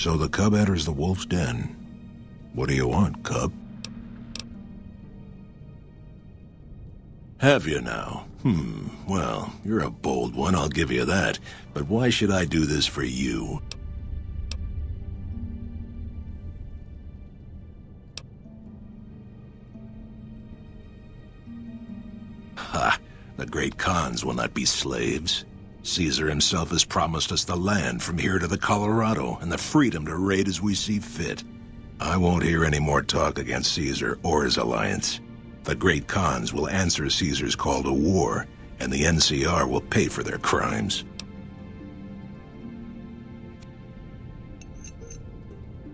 So the cub enters the wolf's den. What do you want, cub? Have you now? Hmm, well, you're a bold one, I'll give you that. But why should I do this for you? Ha! The great Khans will not be slaves. Caesar himself has promised us the land from here to the Colorado and the freedom to raid as we see fit. I won't hear any more talk against Caesar or his alliance. The great Khans will answer Caesar's call to war, and the NCR will pay for their crimes.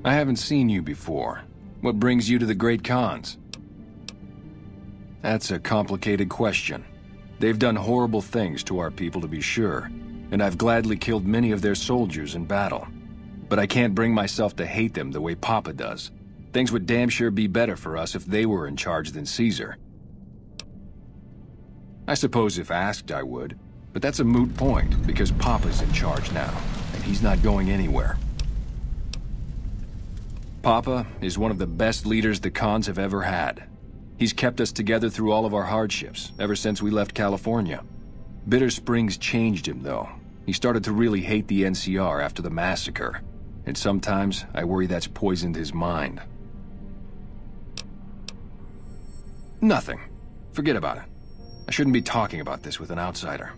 I haven't seen you before. What brings you to the Great Khans? That's a complicated question. They've done horrible things to our people, to be sure, and I've gladly killed many of their soldiers in battle. But I can't bring myself to hate them the way Papa does. Things would damn sure be better for us if they were in charge than Caesar. I suppose if asked I would, but that's a moot point, because Papa's in charge now, and he's not going anywhere. Papa is one of the best leaders the Khans have ever had. He's kept us together through all of our hardships, ever since we left California. Bitter Springs changed him, though. He started to really hate the NCR after the massacre, and sometimes I worry that's poisoned his mind. Nothing. Forget about it. I shouldn't be talking about this with an outsider.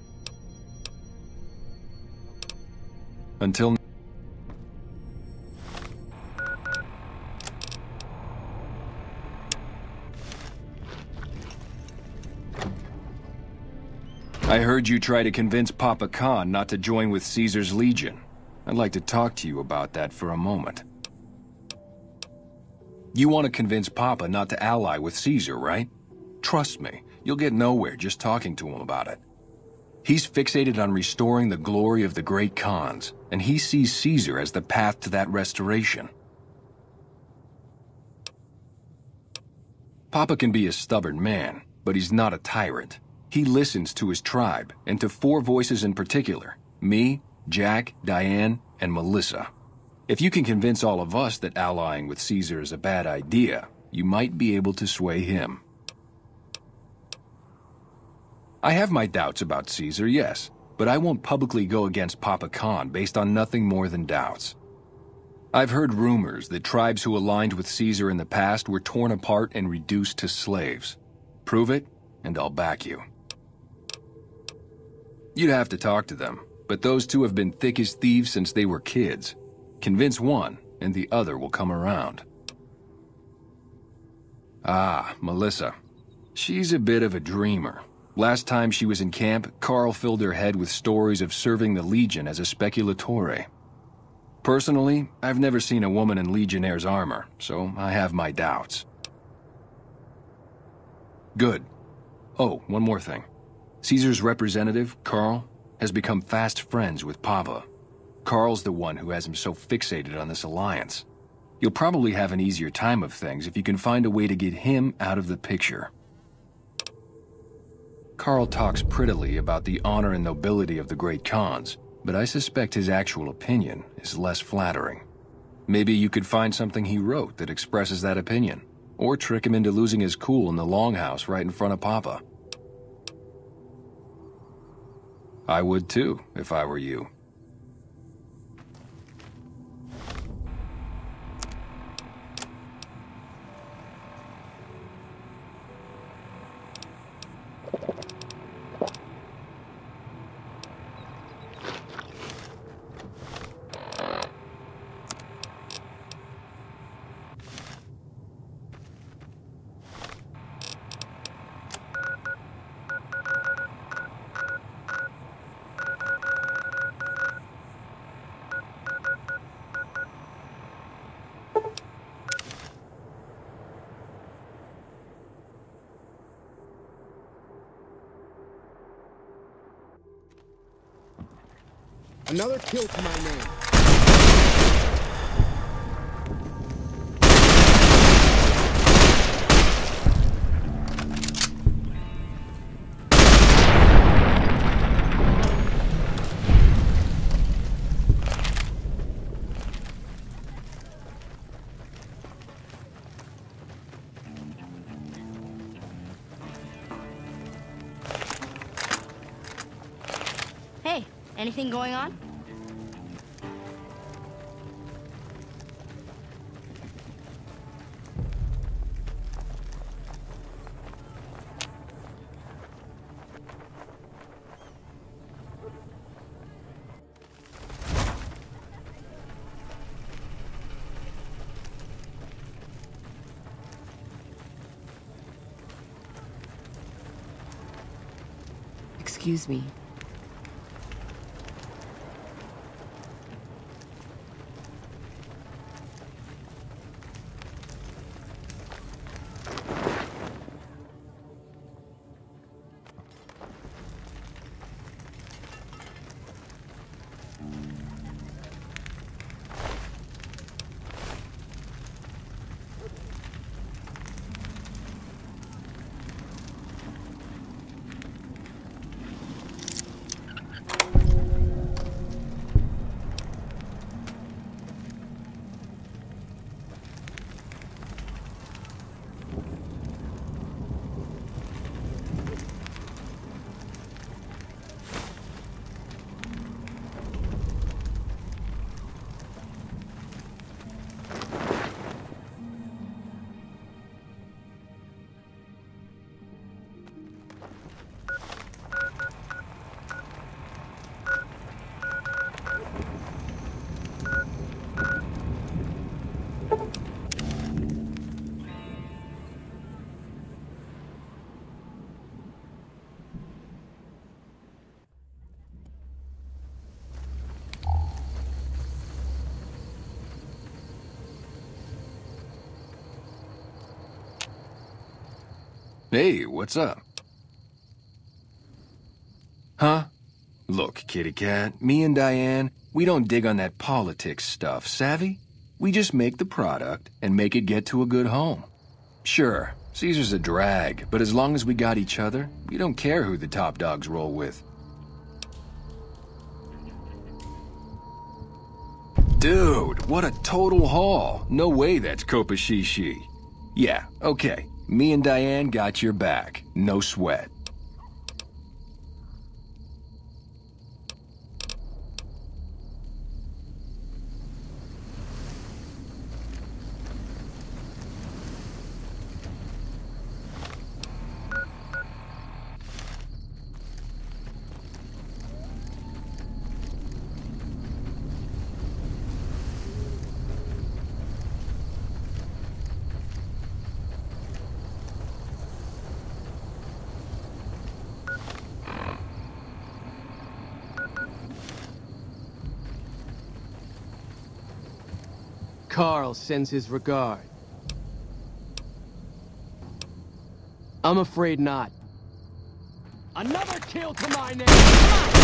Until I heard you try to convince Papa Khan not to join with Caesar's Legion. I'd like to talk to you about that for a moment. You want to convince Papa not to ally with Caesar, right? Trust me, you'll get nowhere just talking to him about it. He's fixated on restoring the glory of the great Khans, and he sees Caesar as the path to that restoration. Papa can be a stubborn man, but he's not a tyrant. He listens to his tribe, and to four voices in particular me, Jack, Diane, and Melissa. If you can convince all of us that allying with Caesar is a bad idea, you might be able to sway him. I have my doubts about Caesar, yes, but I won't publicly go against Papa Khan based on nothing more than doubts. I've heard rumors that tribes who aligned with Caesar in the past were torn apart and reduced to slaves. Prove it, and I'll back you. You'd have to talk to them, but those two have been thick as thieves since they were kids. Convince one, and the other will come around. Ah, Melissa. She's a bit of a dreamer. Last time she was in camp, Karl filled her head with stories of serving the Legion as a speculatore. Personally, I've never seen a woman in Legionnaire's armor, so I have my doubts. Good. Oh, one more thing. Caesar's representative, Karl, has become fast friends with Papa. Karl's the one who has him so fixated on this alliance. You'll probably have an easier time of things if you can find a way to get him out of the picture. Karl talks prettily about the honor and nobility of the great Khans, but I suspect his actual opinion is less flattering. Maybe you could find something he wrote that expresses that opinion, or trick him into losing his cool in the longhouse right in front of Papa. I would too, if I were you. built my name. Anything going on? Excuse me. Hey, what's up? Huh? Look, kitty cat, me and Diane, we don't dig on that politics stuff, savvy? We just make the product and make it get to a good home. Sure, Caesar's a drag, but as long as we got each other, we don't care who the top dogs roll with. Dude, what a total haul. No way that's Copa Kopashishi. Yeah, okay. Me and Diane got your back. No sweat. Karl sends his regard. I'm afraid not. Another kill to my name!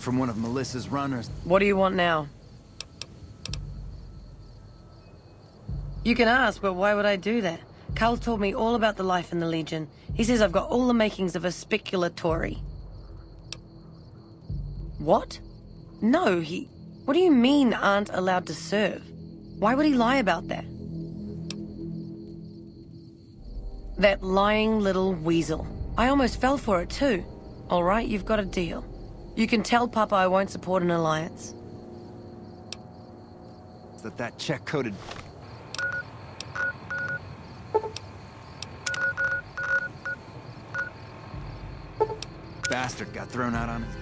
From one of Melissa's runners. What do you want now? You can ask, but why would I do that? Karl told me all about the life in the Legion. He says I've got all the makings of a speculatore. What? No, he... What do you mean aren't allowed to serve? Why would he lie about that? That lying little weasel. I almost fell for it too. All right, you've got a deal. You can tell Papa I won't support an alliance. That that check-coded... Bastard got thrown out on his...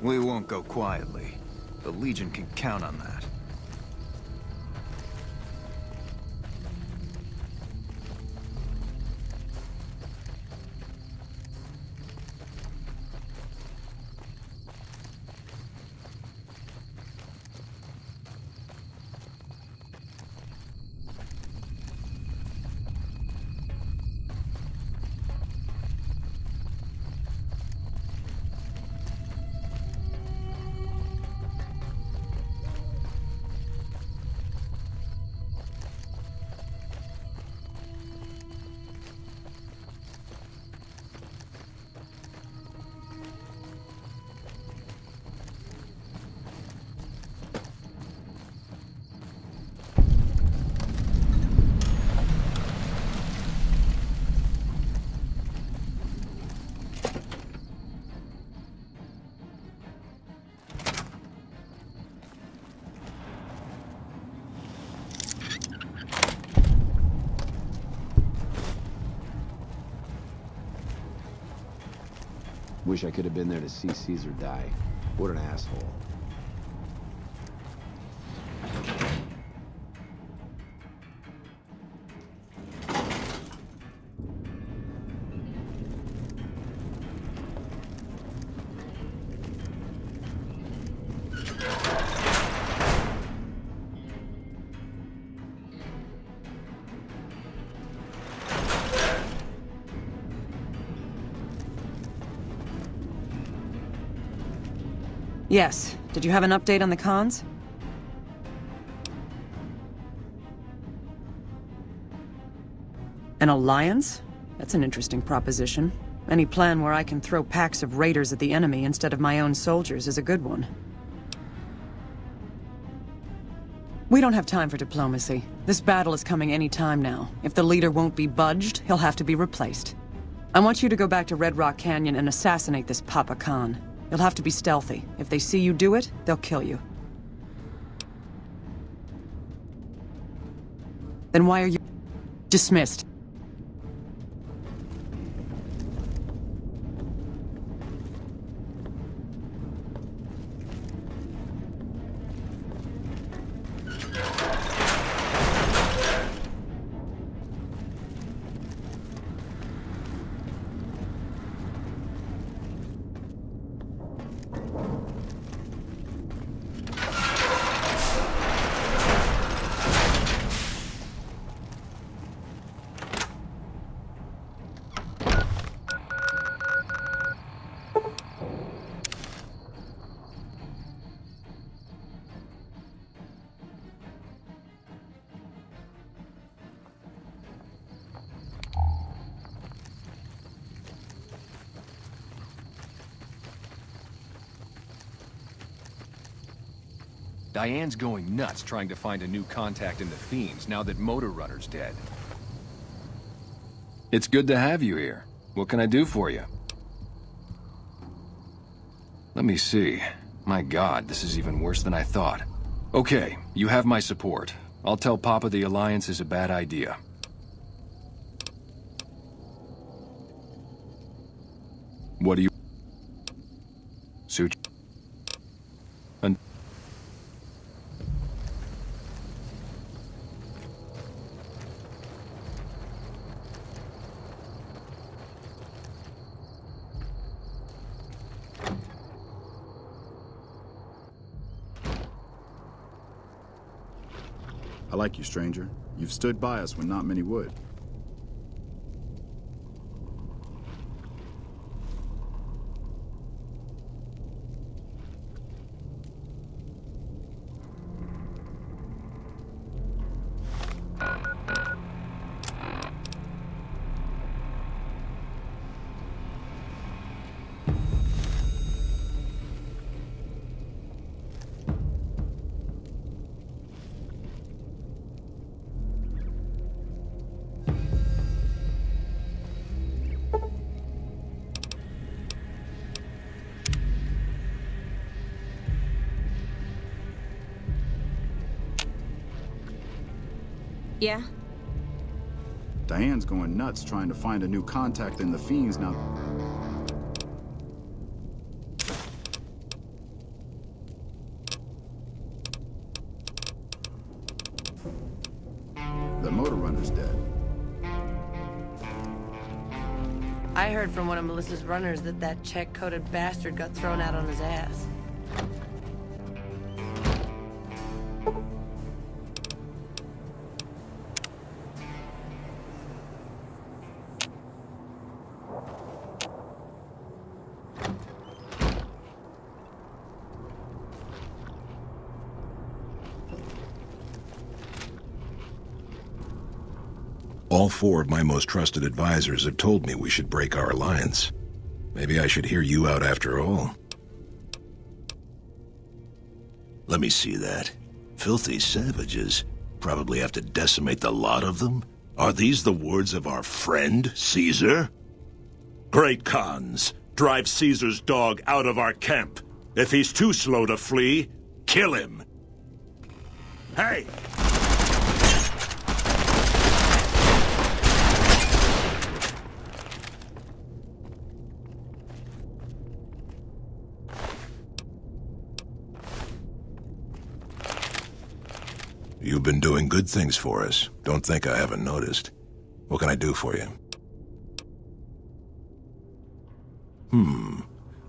We won't go quietly. The Legion can count on that. Wish I could have been there to see Caesar die. What an asshole. Yes. Did you have an update on the Khans? An alliance? That's an interesting proposition. Any plan where I can throw packs of raiders at the enemy instead of my own soldiers is a good one. We don't have time for diplomacy. This battle is coming any time now. If the leader won't be budged, he'll have to be replaced. I want you to go back to Red Rock Canyon and assassinate this Papa Khan. You'll have to be stealthy. If they see you do it, they'll kill you. Then why are you... dismissed? Diane's going nuts trying to find a new contact in the Fiends now that Motor Runner's dead. It's good to have you here. What can I do for you? Let me see. My god, this is even worse than I thought. Okay, you have my support. I'll tell Papa the Alliance is a bad idea. What do you... Suit... And... I like you, stranger. You've stood by us when not many would. Yeah? Diane's going nuts trying to find a new contact in the Fiends now. The motor runner's dead. I heard from one of Melissa's runners that that check-coded bastard got thrown out on his ass. All four of my most trusted advisors have told me we should break our alliance. Maybe I should hear you out after all. Let me see that. Filthy savages. Probably have to decimate the lot of them? Are these the words of our friend, Caesar? Great Khans, drive Caesar's dog out of our camp. If he's too slow to flee, kill him. Hey! You've been doing good things for us. Don't think I haven't noticed. What can I do for you? Hmm.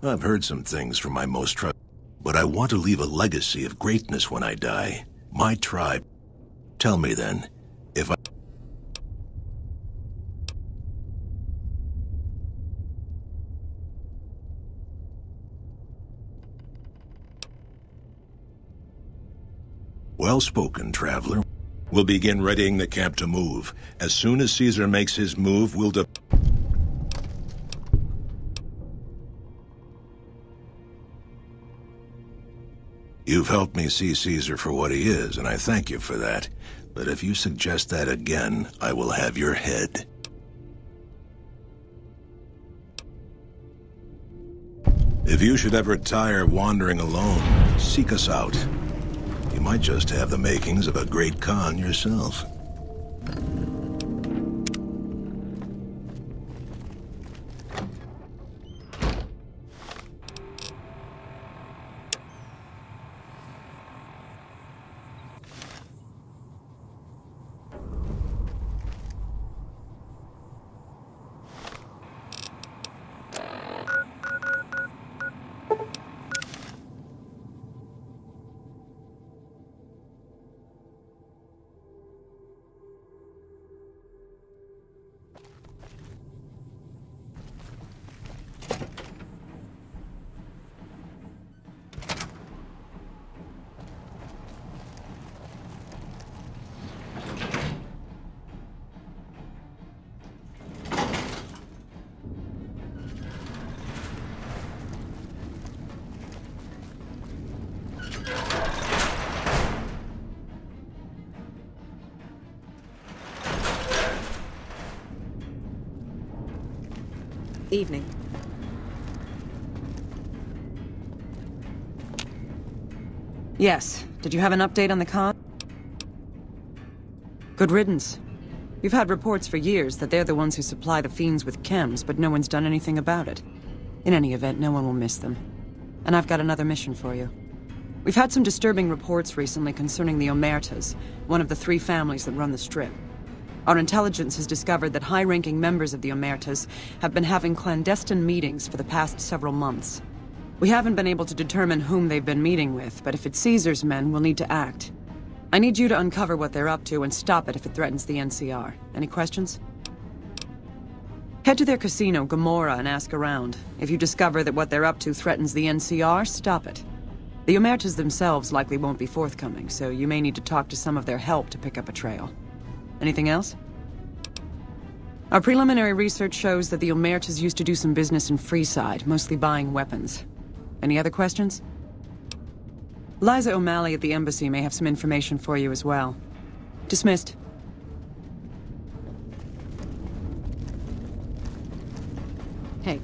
I've heard some things from my most trusted, but I want to leave a legacy of greatness when I die. My tribe. Tell me then, if I... Well spoken, traveler. We'll begin readying the camp to move. As soon as Caesar makes his move, we'll de- You've helped me see Caesar for what he is, and I thank you for that. But if you suggest that again, I will have your head. If you should ever tire wandering alone, seek us out. You might just have the makings of a great Khan yourself. Evening. Yes. Did you have an update on the con? Good riddance. You've had reports for years that they're the ones who supply the fiends with chems, but no one's done anything about it. In any event, no one will miss them. And I've got another mission for you. We've had some disturbing reports recently concerning the Omertas, one of the three families that run the Strip. Our intelligence has discovered that high-ranking members of the Omertas have been having clandestine meetings for the past several months. We haven't been able to determine whom they've been meeting with, but if it's Caesar's men, we'll need to act. I need you to uncover what they're up to and stop it if it threatens the NCR. Any questions? Head to their casino, Gomorrah, and ask around. If you discover that what they're up to threatens the NCR, stop it. The Omertas themselves likely won't be forthcoming, so you may need to talk to some of their help to pick up a trail. Anything else? Our preliminary research shows that the Omertas used to do some business in Freeside, mostly buying weapons. Any other questions? Liza O'Malley at the embassy may have some information for you as well. Dismissed. Hey.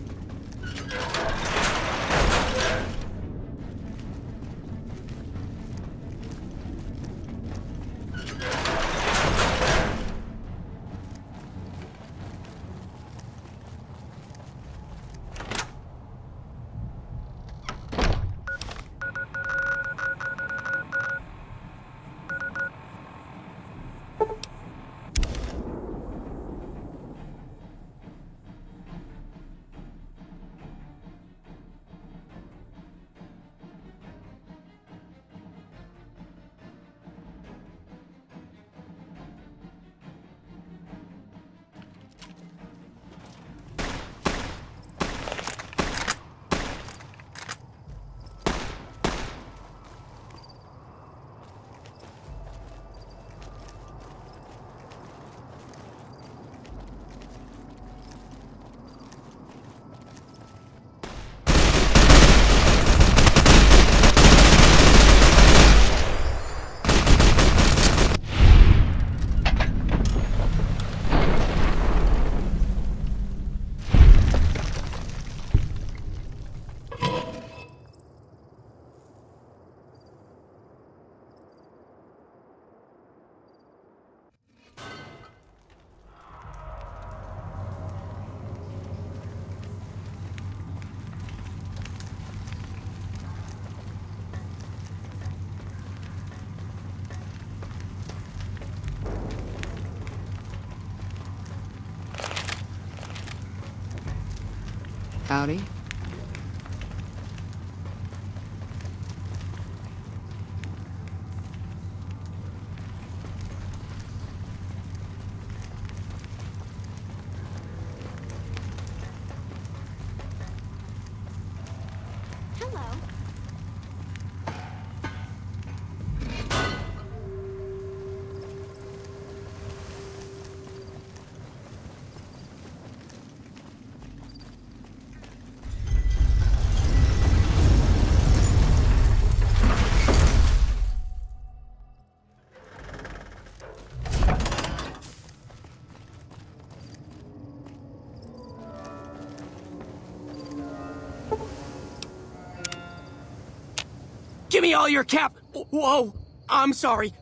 Me all your cap. Whoa, I'm sorry.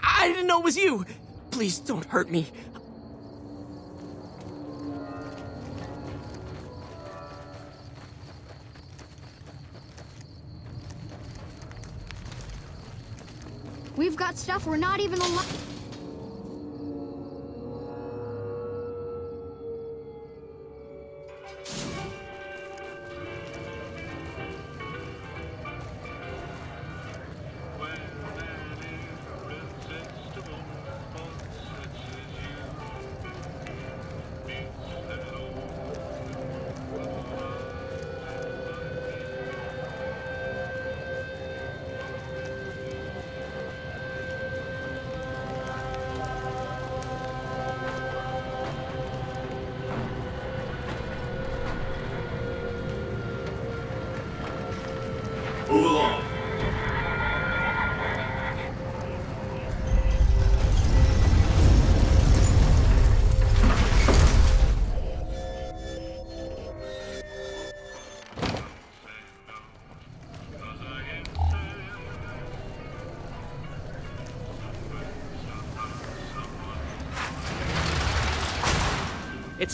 I didn't know it was you. Please don't hurt me. We've got stuff we're not even allowed.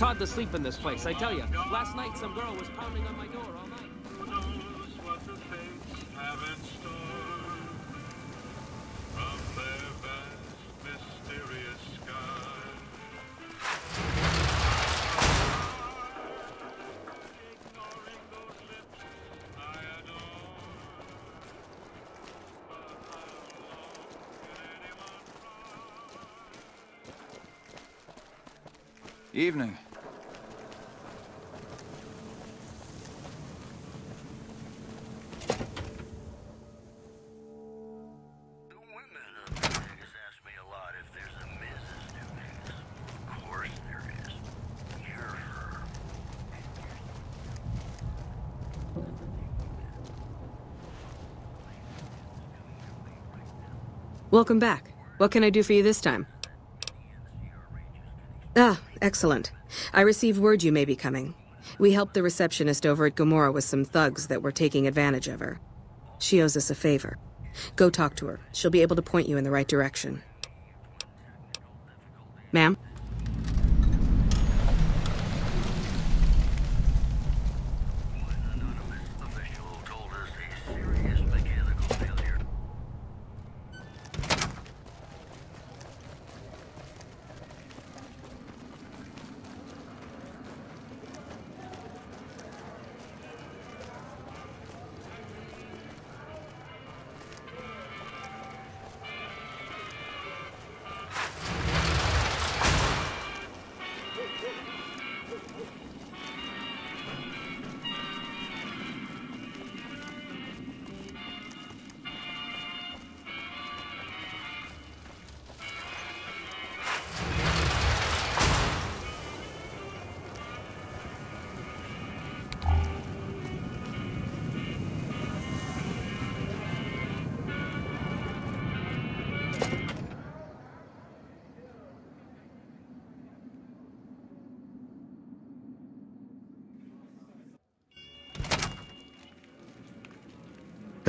Hard to sleep in this place, I tell you. Last night, some girl was pounding on my door all night. Evening. Welcome back. What can I do for you this time? Ah, excellent. I received word you may be coming. We helped the receptionist over at Gomorrah with some thugs that were taking advantage of her. She owes us a favor. Go talk to her. She'll be able to point you in the right direction.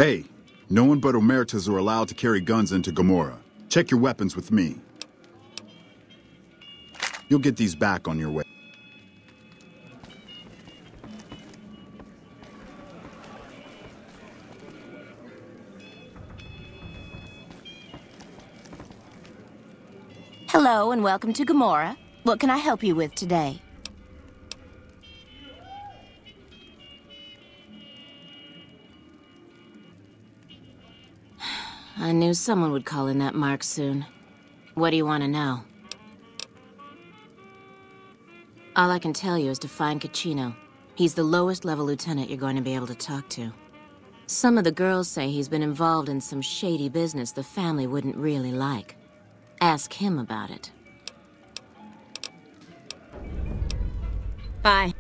Hey, no one but Omertas are allowed to carry guns into Gomorrah. Check your weapons with me. You'll get these back on your way. Hello and welcome to Gomorrah. What can I help you with today? Knew someone would call in that mark soon. What do you want to know? All I can tell you is to find Cachino. He's the lowest level lieutenant you're going to be able to talk to. Some of the girls say he's been involved in some shady business the family wouldn't really like. Ask him about it. Bye.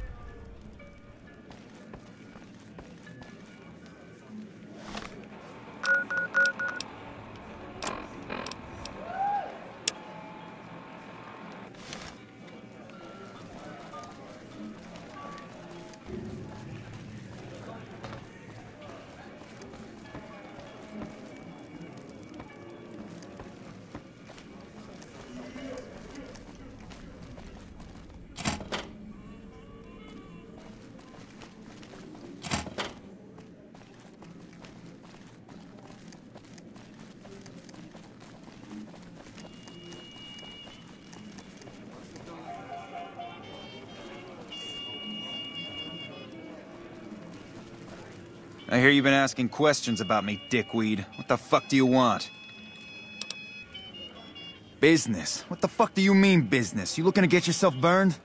Hear you've been asking questions about me, dickweed. What the fuck do you want? Business? What the fuck do you mean, business? You looking to get yourself burned?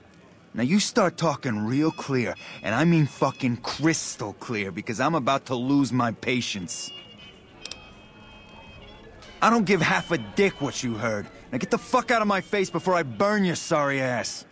Now you start talking real clear, and I mean fucking crystal clear, because I'm about to lose my patience. I don't give half a dick what you heard. Now get the fuck out of my face before I burn your sorry ass.